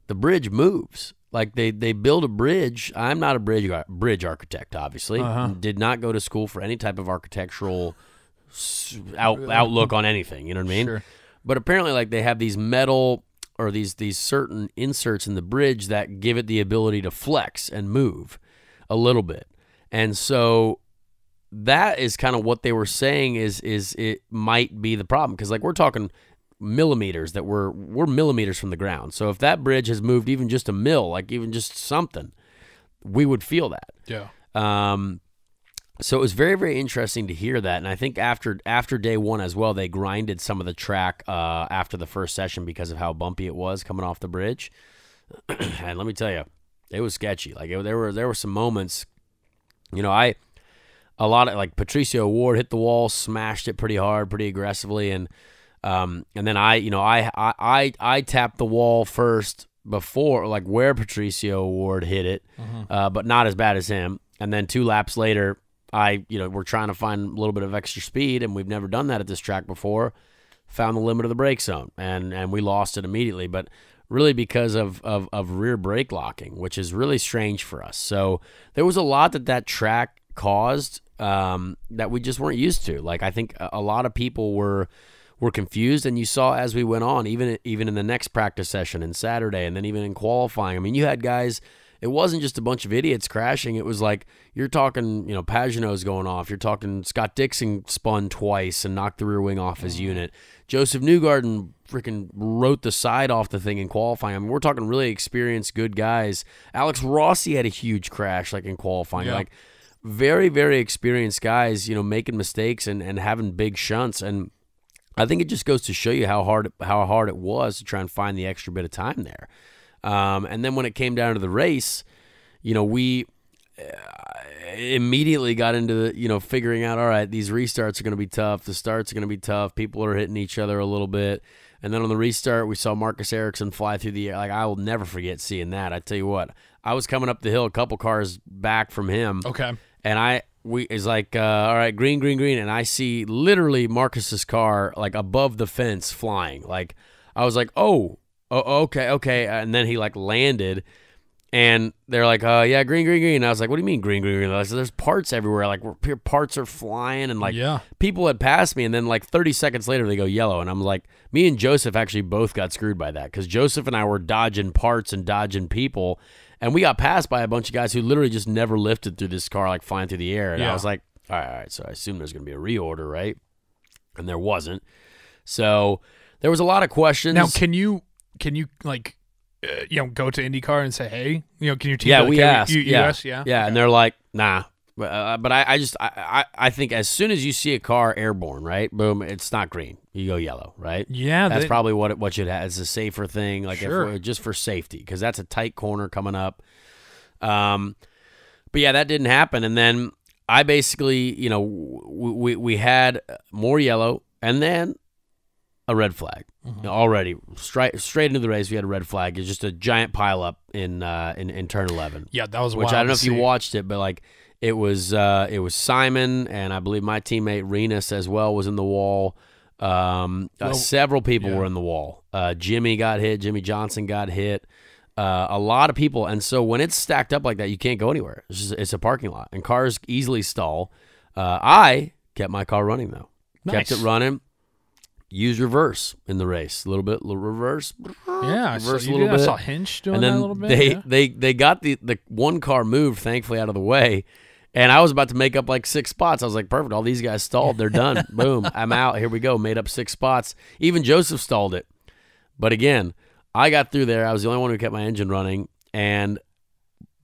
The bridge moves. Like they they build a bridge. I'm not a bridge bridge architect, obviously. Uh-huh. Did not go to school for any type of architectural out, outlook on anything. You know what I mean? Sure. But apparently, like they have these metal or these these certain inserts in the bridge that give it the ability to flex and move a little bit. And so that is kind of what they were saying is is it might be the problem because like we're talking millimeters that we're we're millimeters from the ground. So if that bridge has moved even just a mill, like even just something, we would feel that. Yeah. Um, so it was very, very interesting to hear that, and I think after after day one as well, they grinded some of the track uh, after the first session because of how bumpy it was coming off the bridge. and let me tell you, it was sketchy. Like it, there were there were some moments, you know, I a lot of like Patricio O'Ward hit the wall, smashed it pretty hard, pretty aggressively, and um, and then I, you know, I I I, I tapped the wall first before like where Patricio O'Ward hit it, uh, but not as bad as him. And then two laps later, I, you know, we're trying to find a little bit of extra speed, and we've never done that at this track before. Found the limit of the brake zone, and and we lost it immediately. But really because of, of, of rear brake locking, which is really strange for us. So there was a lot that that track caused um, that we just weren't used to. Like I think a, a lot of people were were confused, and you saw as we went on, even even in the next practice session and Saturday, and then even in qualifying. I mean, you had guys. It wasn't just a bunch of idiots crashing. It was like you're talking, you know, Pagenaud's going off. You're talking Scott Dixon spun twice and knocked the rear wing off his mm-hmm. unit. Josef Newgarden freaking wrote the side off the thing in qualifying. I mean, we're talking really experienced, good guys. Alex Rossi had a huge crash, like in qualifying. Yeah. Like very, very experienced guys, you know, making mistakes and, and having big shunts. And I think it just goes to show you how hard how hard it was to try and find the extra bit of time there. Um, and then when it came down to the race, you know, we uh, immediately got into the you know figuring out all right these restarts are going to be tough. The starts are going to be tough. People are hitting each other a little bit. And then on the restart we saw Marcus Ericsson fly through the air. Like I will never forget seeing that. I tell you what I was coming up the hill a couple cars back from him. Okay. and I we is like uh, all right green green green. And I see literally Marcus's car like above the fence flying. Like I was like oh oh okay okay. And then he like landed. And they're like uh yeah green green green. And I was like what do you mean green green green? I said, there's parts everywhere. Like parts are flying. And like yeah. people had passed me. And then like 30 seconds later they go yellow. And I'm like me and Josef actually both got screwed by that cuz Josef and I were dodging parts and dodging people and we got passed by a bunch of guys who literally just never lifted through this car like flying through the air and I was like all right, all right so I assume there's going to be a reorder right and there wasn't so there was a lot of questions Now, can you can you like uh, you know go to IndyCar and say, hey, you know, can your team? Yeah, we asked. U- yeah. US, yeah, yeah, and they're like, nah. But, uh, but I, I just I, I I think as soon as you see a car airborne, right? Boom, it's not green. You go yellow, right? yeah. That's they- probably what it, what should have. It's a safer thing, like Sure. if, just for safety, because that's a tight corner coming up. Um, but yeah, that didn't happen, and then I basically, you know, we we, we had more yellow, and then a red flag Mhm. already straight straight into the race. We had a red flag. It's just a giant pileup in uh, in in turn eleven yeah, that was which I don't know to if you watched it, but like it was uh, it was Simon and I believe my teammate Rinus as well was in the wall. Um, uh, Well, several people yeah. were in the wall. Uh, Jimmy got hit. Jimmie Johnson got hit. Uh, a lot of people, and so when it's stacked up like that, you can't go anywhere. It's just it's a parking lot, and cars easily stall. Uh, I kept my car running though. Nice. Kept it running. Use reverse in the race, a little bit, little reverse. Yeah, I saw, reverse a little did. I saw Hinch doing and that then a little bit. they yeah. they they got the the one car moved thankfully out of the way and i was about to make up like six spots. I was like perfect. All these guys stalled. They're done. Boom. I'm out. Here we go. Made up six spots. Even joseph stalled it. But again i got through there. I was the only one who kept my engine running. And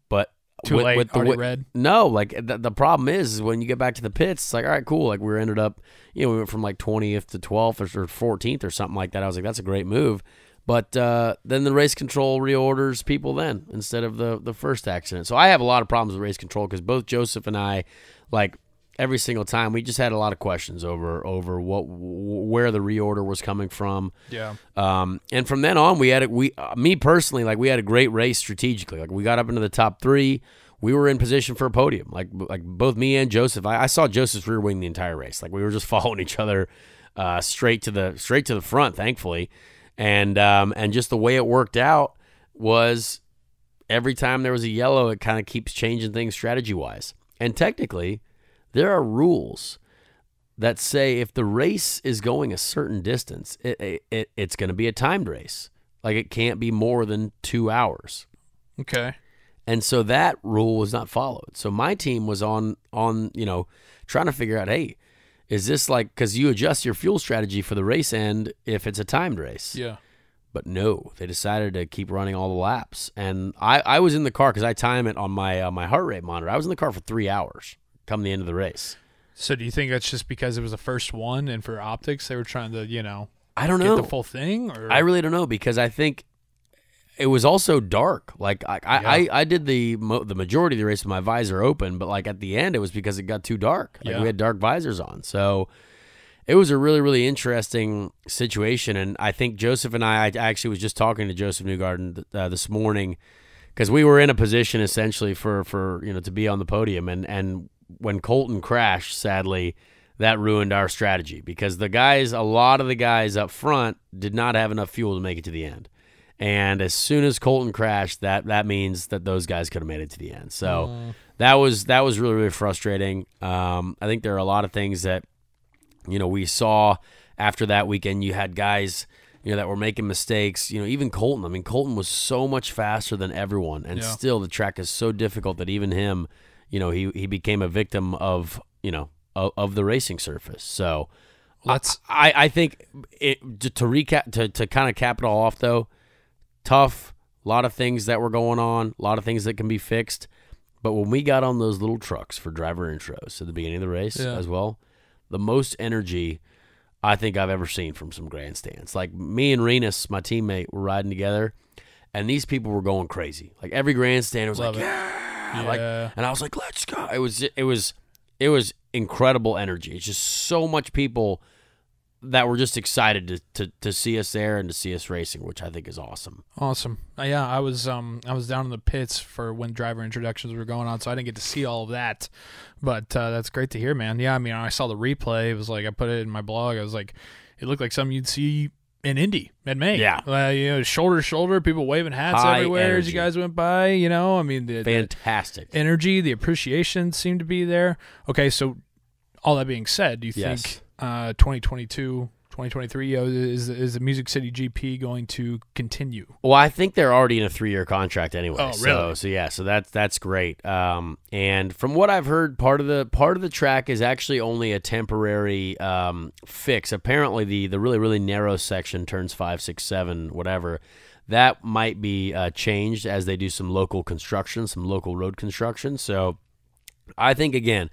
but Too with, late. with the already wi- red. no, like the, the problem is, is when you get back to the pits, it's like, all right, cool. Like we ended up, you know, we went from like 20th to 12th or 14th or something like that. I was like, that's a great move. But uh, then the race control reorders people then instead of the the first accident. So I have a lot of problems with race control because both Josef and I, like every single time, we just had a lot of questions over over what where the reorder was coming from. Yeah. Um, and from then on, we had it. We, uh, me personally, like we had a great race strategically. Like we got up into the top three. We were in position for a podium. Like like both me and Josef. I, I saw Josef's rear wing the entire race. Like we were just following each other uh, straight to the straight to the front. Thankfully, and um, and just the way it worked out was every time there was a yellow, it kind of keeps changing things strategy wise. And technically, there are rules that say if the race is going a certain distance, it, it, it it's going to be a timed race. Like it can't be more than two hours. Okay. And so that rule was not followed. So my team was on on you know trying to figure out, hey, is this like because you adjust your fuel strategy for the race end if it's a timed race? Yeah. But no, they decided to keep running all the laps. And I, I was in the car because I time it on my uh, my heart rate monitor. I was in the car for three hours come the end of the race. So do you think that's just because it was the first one, and for optics they were trying to, you know, I don't get know. the full thing? Or I really don't know because I think it was also dark. Like I, I, Yeah. I, I did the mo- the majority of the race with my visor open, but like at the end, it was because it got too dark. Like Yeah. we had dark visors on, so it was a really really interesting situation. And I think Josef and I, I actually was just talking to Josef Newgarden uh, this morning because we were in a position essentially for for you know to be on the podium, and and when Colton crashed, sadly. That ruined our strategy because the guys, a lot of the guys up front, did not have enough fuel to make it to the end. And as soon as Colton crashed, that that means that those guys could have made it to the end. So Mm. that was that was really really frustrating. Um, I think there are a lot of things that you know we saw after that weekend. You had guys you know that were making mistakes. You know even Colton. I mean Colton was so much faster than everyone, and Yeah. still the track is so difficult that even him, you know, he he became a victim of you know of, of the racing surface. So. Let's. I, I think it, to, to recap to, to kind of cap it all off though, tough. A lot of things that were going on, a lot of things that can be fixed. But when we got on those little trucks for driver intros at the beginning of the race Yeah. as well, the most energy I think I've ever seen from some grandstands. Like me and Rinus, my teammate, were riding together, and these people were going crazy. Like every grandstand was Love like, yeah, yeah, like, and I was like, let's go. It was it was it was incredible energy. It's just so much people that were just excited to, to, to see us there and to see us racing, which I think is awesome. Awesome. Uh, yeah, I was um I was down in the pits for when driver introductions were going on, so I didn't get to see all of that. But uh, that's great to hear, man. Yeah, I mean, I saw the replay. It was like I put it in my blog. I was like, it looked like something you'd see in Indy at May. Yeah. uh, you know, shoulder to shoulder, people waving hats High everywhere as you guys went by. You know, I mean, the, the Fantastic. energy, the appreciation seemed to be there. Okay, so all that being said, do you Yes. think uh, 2022, 2023 uh, is is the Music City GP going to continue? Well, I think they're already in a three-year contract anyway. Oh, So, so yeah, so that's that's great. Um, and from what I've heard, part of the part of the track is actually only a temporary um, fix. Apparently, the the really really narrow section turns five, six, seven, whatever. That might be uh, changed as they do some local construction, some local road construction. So, I think again,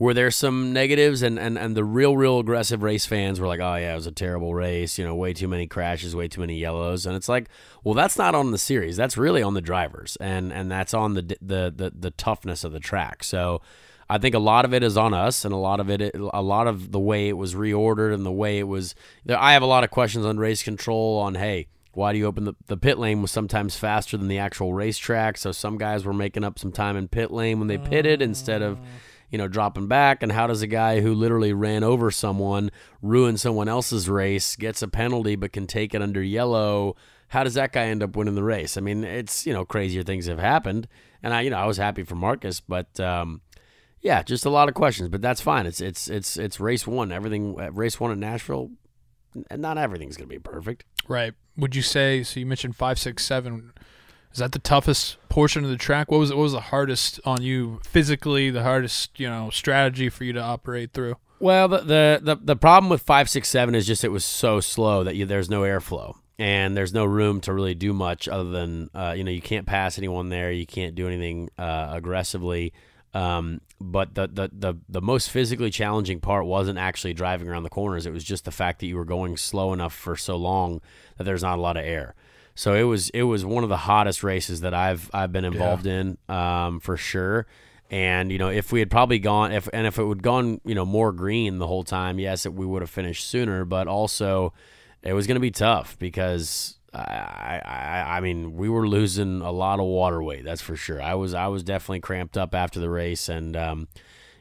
were there some negatives and, and, and the real, real aggressive race fans were like, oh, yeah, it was a terrible race, you know, way too many crashes, way too many yellows. And it's like, well, that's not on the series. That's really on the drivers. And, and that's on the, the, the, the toughness of the track. So I think a lot of it is on us and a lot of it, a lot of the way it was reordered and the way it was, I have a lot of questions on race control on, hey, why do you open the, the pit lane was sometimes faster than the actual racetrack? So some guys were making up some time in pit lane when they pitted instead of, mm. You know, dropping back. And how does a guy who literally ran over someone, ruin someone else's race, gets a penalty but can take it under yellow? How does that guy end up winning the race? I mean, it's you know crazier things have happened, and I you know I was happy for Marcus, but um, yeah, just a lot of questions. But that's fine. It's it's it's it's race one. Everything race one in Nashville. And not everything's gonna be perfect. Right. Would you say so? You mentioned five, six, seven. Is that the toughest portion of the track? What was what was the hardest on you physically? The hardest, you know, strategy for you to operate through? Well, the, the the the problem with five six seven is just it was so slow that you, there's no airflow and there's no room to really do much other than uh, you know you can't pass anyone there, you can't do anything uh, aggressively. Um, but the, the the the most physically challenging part wasn't actually driving around the corners. It was just the fact that you were going slow enough for so long that there's not a lot of air. So it was it was one of the hottest races that I've I've been involved in um, for sure. And you know, if we had probably gone, if and if it would gone, you know, more green the whole time, yes, it, we would have finished sooner. But also, it was going to be tough because I, I, I mean, we were losing a lot of water weight. That's for sure. I was, I was definitely cramped up after the race, and um,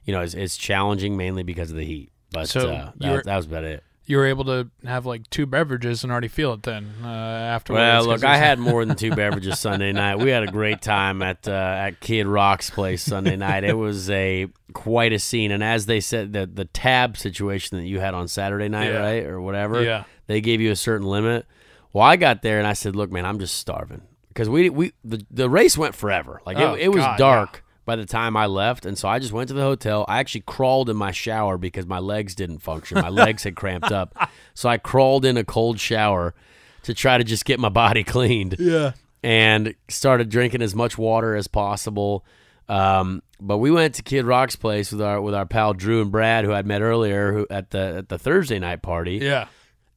you know, it's, it's challenging mainly because of the heat. But So uh, were- that, that was about it. You were able to have like two beverages and already feel it then uh, afterwards. Well, look, I had more than two beverages Sunday night. We had a great time at uh, at Kid Rock's place Sunday night. It was a quite a scene, and as they said, the the tab situation that you had on Saturday night, Yeah. right, or whatever, Yeah. they gave you a certain limit. Well, I got there and I said, "Look, man, I'm just starving because we we the, the race went forever. Like Oh, it, it was God, dark." By the time I left, and so I just went to the hotel. I actually crawled in my shower because my legs didn't function. My legs had cramped up, so I crawled in a cold shower to try to just get my body cleaned Yeah. and started drinking as much water as possible. Um, but we went to Kid Rock's place with our with our pal Drew and Brad, who I'd met earlier, who at the at the Thursday night party. Yeah.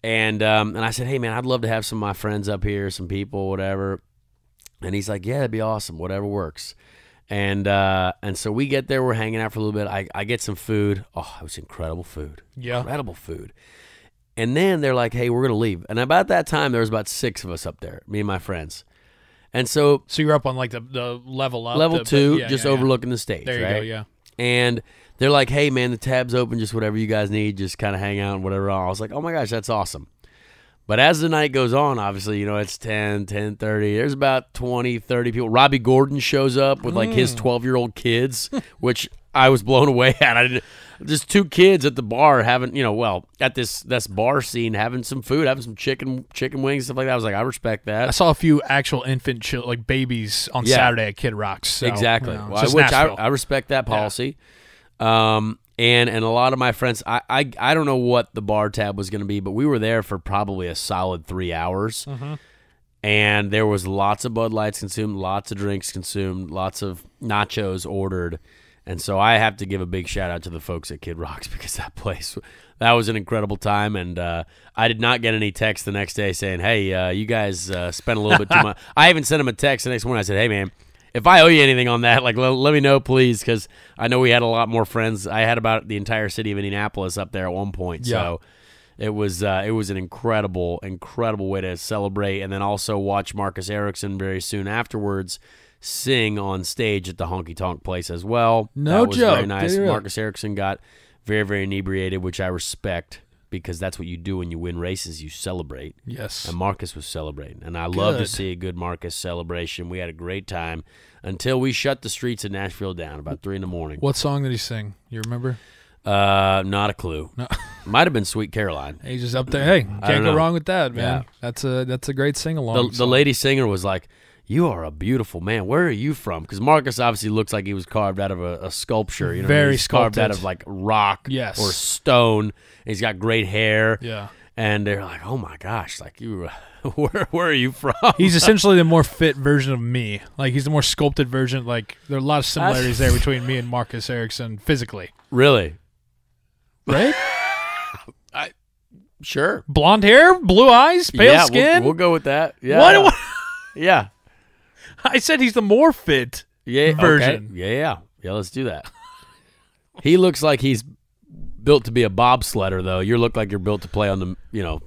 And um, and I said, hey man, I'd love to have some of my friends up here, some people, whatever. And he's like, yeah, that'd be awesome, whatever works. And uh, and so we get there, we're hanging out for a little bit. I, I get some food. Oh, it was incredible food, Yeah. incredible food. And then they're like, hey, we're gonna leave. And about that time, there was about six of us up there, me and my friends. And so So you're up on like the, the level up. level the- two, yeah, just yeah, yeah. overlooking the stage, There you right? go. Yeah. And they're like, hey, man, the tab's open. Just whatever you guys need, just kind of hang out and whatever. I was like, oh my gosh, that's awesome. But as the night goes on, obviously, you know, it's 10, 10 30. There's about 20, 30 people. Robby Gordon shows up with like Mm. his 12 year old kids, which I was blown away at. I didn't, just two kids at the bar having, you know, well, at this this bar scene, having some food, having some chicken chicken wings, stuff like that. I was like, I respect that. I saw a few actual infant chil- like babies on Yeah. Saturday at Kid Rocks. so, exactly. you know, Well, which I, I respect that policy. Um, and and a lot of my friends, I, I I don't know what the bar tab was going to be, but we were there for probably a solid three hours, Mm-hmm. and there was lots of Bud Lights consumed, lots of drinks consumed, lots of nachos ordered. And so I have to give a big shout out to the folks at Kid Rocks because that place, that was an incredible time. And uh, I did not get any text the next day saying, "Hey, uh, you guys uh, spent a little bit too much." I even sent him a text the next morning. I said, "Hey, man, if I owe you anything on that, like let, let me know, please, because I know we had a lot more friends. I had about the entire city of Indianapolis up there at one point. Yeah. So it was uh, it was an incredible, incredible way to celebrate, and then also watch Marcus Ericsson very soon afterwards sing on stage at the Honky Tonk Place as well. No that was Very joke. nice. He really? Marcus Ericsson got very, very inebriated, which I respect because that's what you do when you win races. You celebrate. Yes. And Marcus was celebrating. And I love to see a good Marcus celebration. We had a great time until we shut the streets of Nashville down about three in the morning. What song did he sing? You remember? Uh, not a clue. No. Might have been Sweet Caroline. He's just up there. Hey, can't go know. wrong with that, man. Yeah. That's a that's a great sing along. The, the lady singer was like, "You are a beautiful man. Where are you from?" Because Marcus obviously looks like he was carved out of a, a sculpture. You know, I? Very carved out of like rock, Yes. or stone. He's got great hair. Yeah. and they're like, "Oh my gosh, like you, where where are you from?" He's essentially the more fit version of me. Like he's the more sculpted version. Like there are a lot of similarities there between me and Marcus Ericsson physically. really Right? sure. Blonde hair, blue eyes, pale yeah, we'll- skin. We'll, go with that. Yeah, What- what- yeah, I said he's the more fit. yeah. okay. Version. Yeah, yeah, yeah. Let's do that. he looks like he's built to be a bobsledder, though. You look like you're built to play on the, you know,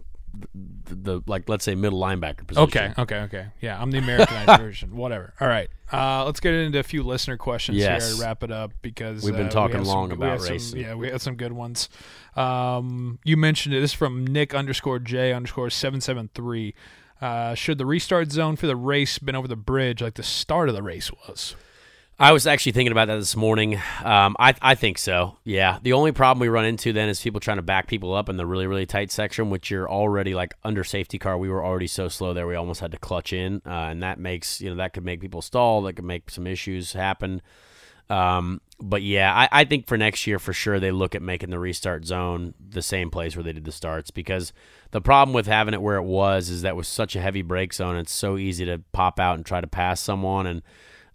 the, the like let's say middle linebacker position. Okay, okay, okay. Yeah, I'm the Americanized version. Whatever. All right. Uh, let's get into a few listener questions Yes. here to wrap it up because We've been uh, talking have long some, about have some- racing. yeah, we had some good ones. Um, you mentioned it. This is from Nick underscore J underscore seven seven three. Uh, should the restart zone for the race been over the bridge like the start of the race was? I was actually thinking about that this morning. Um, I I think so. Yeah. The only problem we run into then is people trying to back people up in the really really tight section, which you're already like under safety car. We were already so slow there, we almost had to clutch in, uh, and that makes you know that could make people stall. That could make some issues happen. Um, but yeah, I, I think for next year for sure they look at making the restart zone the same place where they did the starts because the problem with having it where it was is that with such a heavy brake zone, it's so easy to pop out and try to pass someone and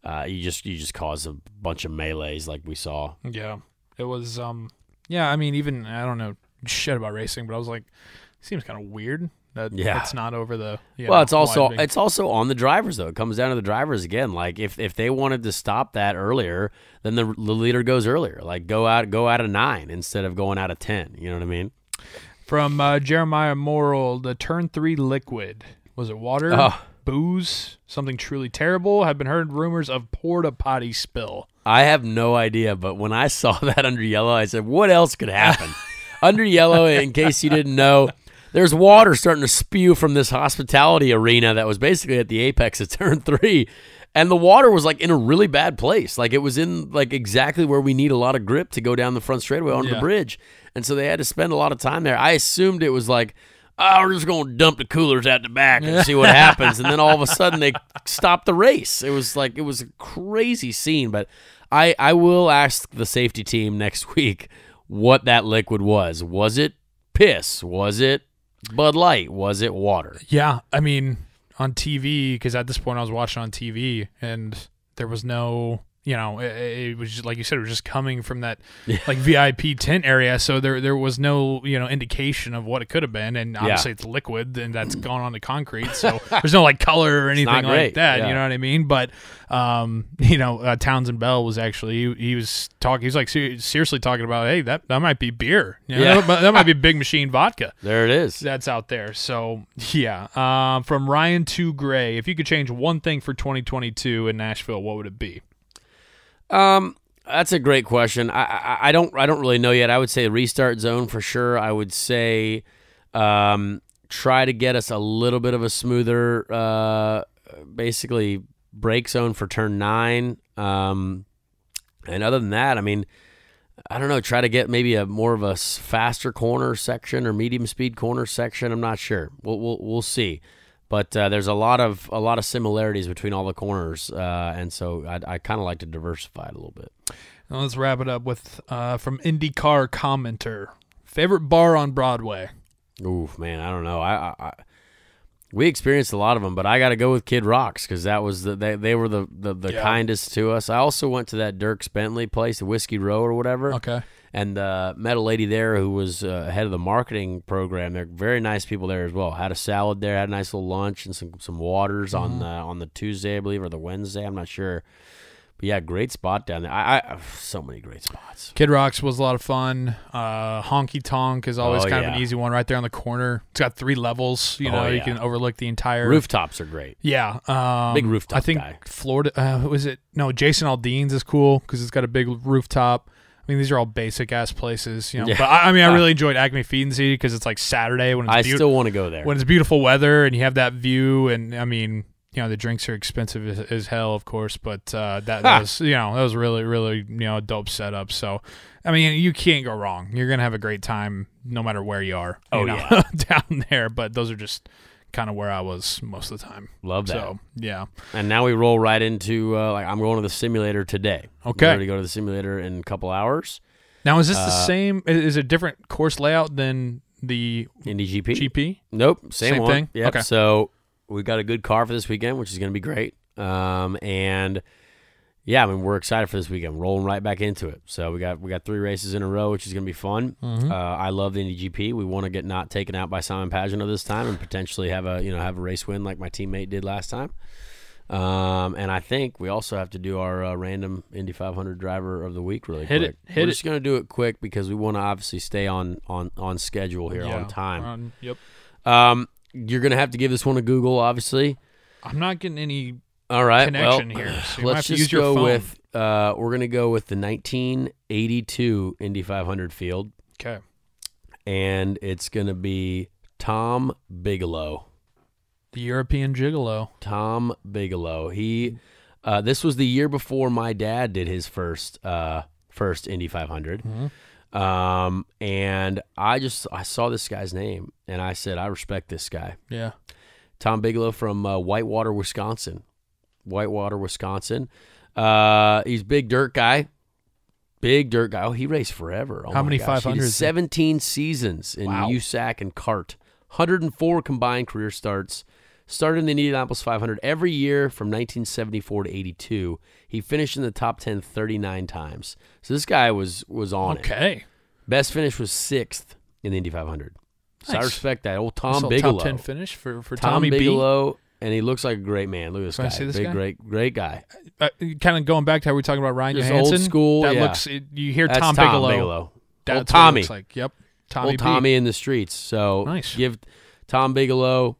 uh, you just you just cause a bunch of melees like we saw. Yeah, it was. Um, yeah, I mean, even I don't know shit about racing, but I was like, seems kind of weird that Yeah. it's not over the. You well, know, it's also big- it's also on the drivers though. It comes down to the drivers again. Like if if they wanted to stop that earlier, then the, the leader goes earlier. Like go out go out of nine instead of going out of ten. You know what I mean? From uh, Jeremiah Morrill, the turn three liquid was it water, Oh. booze, something truly terrible? Have been heard rumors of porta potty spill. I have no idea, but when I saw that under yellow, I said, "What else could happen?" under yellow, in case you didn't know, there's water starting to spew from this hospitality arena that was basically at the apex of turn three, and the water was like in a really bad place. Like it was in like exactly where we need a lot of grip to go down the front straightaway onto Yeah. the bridge, and so they had to spend a lot of time there. I assumed it was like. Oh, we're just going to dump the coolers out the back and see what happens. And then all of a sudden they stopped the race. It was like, it was a crazy scene. But I, I will ask the safety team next week what that liquid was. Was it piss? Was it Bud Light? Was it water? Yeah, I mean on TV because at this point I was watching on TV and there was no, you know, it, it was just, like you said, it was just coming from that like VIP tent area, so there there was no you know indication of what it could have been, and obviously it's liquid and that's gone on to concrete, so there's no like color or anything like that. yeah. You know what I mean? But um, you know, uh, Townsend Bell was actually he, he was talking, he was like ser- seriously talking about, hey, that that might be beer, you know? Yeah. that, that might be Big Machine vodka There it is. that's out there. So yeah, um, from Ryan to Gray, if you could change one thing for 2022 in Nashville, what would it be? Um, that's a great question. I, I I don't I don't really know yet. I would say restart zone for sure. I would say, um, try to get us a little bit of a smoother, uh, basically brake zone for turn nine. Um, and other than that, I mean, I don't know. Try to get maybe a more of a faster corner section or medium speed corner section. I'm not sure. We'll we'll, we'll see. But uh, there's a lot of a lot of similarities between all the corners, uh, and so I, I kind of like to diversify it a little bit. Now let's wrap it up with uh, from IndyCar commenter. Favorite bar on Broadway? Oof, man, I don't know. I, I, I we experienced a lot of them, but I got to go with Kid Rocks because that was the they, they were the the, the Yeah. kindest to us. I also went to that Dierks Bentley place, the Whiskey Row or whatever, Okay. And uh, met a lady there who was uh, head of the marketing program. They're very nice people there as well. Had a salad there, had a nice little lunch and some some waters on the on the Tuesday, I believe, or the Wednesday. I'm not sure. But yeah, great spot down there. I, I so many great spots. Kid Rocks was a lot of fun. Uh, Honky Tonk is always Oh, kind of an easy one right there on the corner. It's got three levels. You Oh, know, you can overlook the entire Rooftops are great. Yeah, um, Big rooftop I think guy. Florida. Uh, who is it? No, Jason Aldean's is cool because it's got a big rooftop. Mean, these are all basic ass places, you know. Yeah. But I, I mean, I really enjoyed Acme Feed and Seed because it's like Saturday when it's I beau- still want to go there. when it's beautiful weather and you have that view. And I mean, you know, the drinks are expensive as, as hell, of course, but uh, that, that was you know that was really really you know a dope setup. So, I mean, you can't go wrong. You're gonna have a great time no matter where you are. you Oh, know, yeah. down there. But those are just kind of where I was most of the time. Love that. So yeah. And now we roll right into uh, like I'm going to the simulator today. Okay. I'm ready to go to the simulator in a couple hours. Now, is this the Uh, same? Is it a different course layout than the Indy GP. GP? Nope, same, Same thing? Yep. Okay. So we've got a good car for this weekend, which is going to be great. Um, and yeah, I mean we're excited for this weekend. Rolling right back into it. So we got we got three races in a row, which is going to be fun. Mm-hmm. Uh, I love the Indy GP. We want to get not taken out by Simon Pagenaud this time, and potentially have a you know have a race win like my teammate did last time. Um, and I think we also have to do our uh, random Indy 500 driver of the week really Hit quick. it, hit We're it. just going to do it quick because we want to obviously stay on on on schedule here on time. on- yep. Um, you're gonna have to give this one a Google, obviously. I'm not getting any. All right, Connection well, here, so let's just go phone. with. Uh, we're gonna go with the 1982 Indy 500 field, Okay. and it's gonna be Tom Bigelow. The European Gigolo. Tom Bigelow. He. Uh, this was the year before my dad did his first uh, first Indy 500. Um, and I just I saw this guy's name and I said I respect this guy. Yeah. Tom Bigelow from uh, Whitewater, Wisconsin. Whitewater, Wisconsin. Uh, he's big dirt guy. Big dirt guy. Oh, he raced forever. Oh How many did 500s? 17 seasons in Wow. USAC and CART. 104 combined career starts. Started in the Indianapolis 500 every year from 1974 to 82. He finished in the top 10 39 times. So this guy was was on it. Okay. Best finish was sixth in the Indy 500. So I respect that. Old Tom Bigelow. Top ten finish for for Tom Tommy Bigelow, and he looks like a great man. Look at this Can I guy. see this Big, guy? great, great guy. Uh, kind of going back to how we were talking about Ryan Just Johansson. old school, That yeah. looks. It, you hear That's Tom, Bigelow. That's Old what it Tommy. looks like. Yep. Tommy. Old B. Tommy in the streets. So Nice. give Tom Bigelow.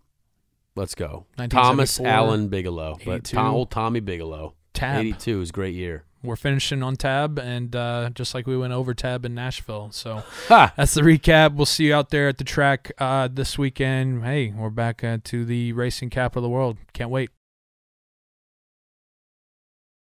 Let's go. Thomas 1974, Allen Bigelow, but 82. Tom, old Tommy Bigelow. Tab. 82 is a great year. We're finishing on tab, and uh, just like we went over tab in Nashville. So Ha! that's the recap. We'll see you out there at the track uh, this weekend. Hey, we're back uh, to the racing capital of the world. Can't wait.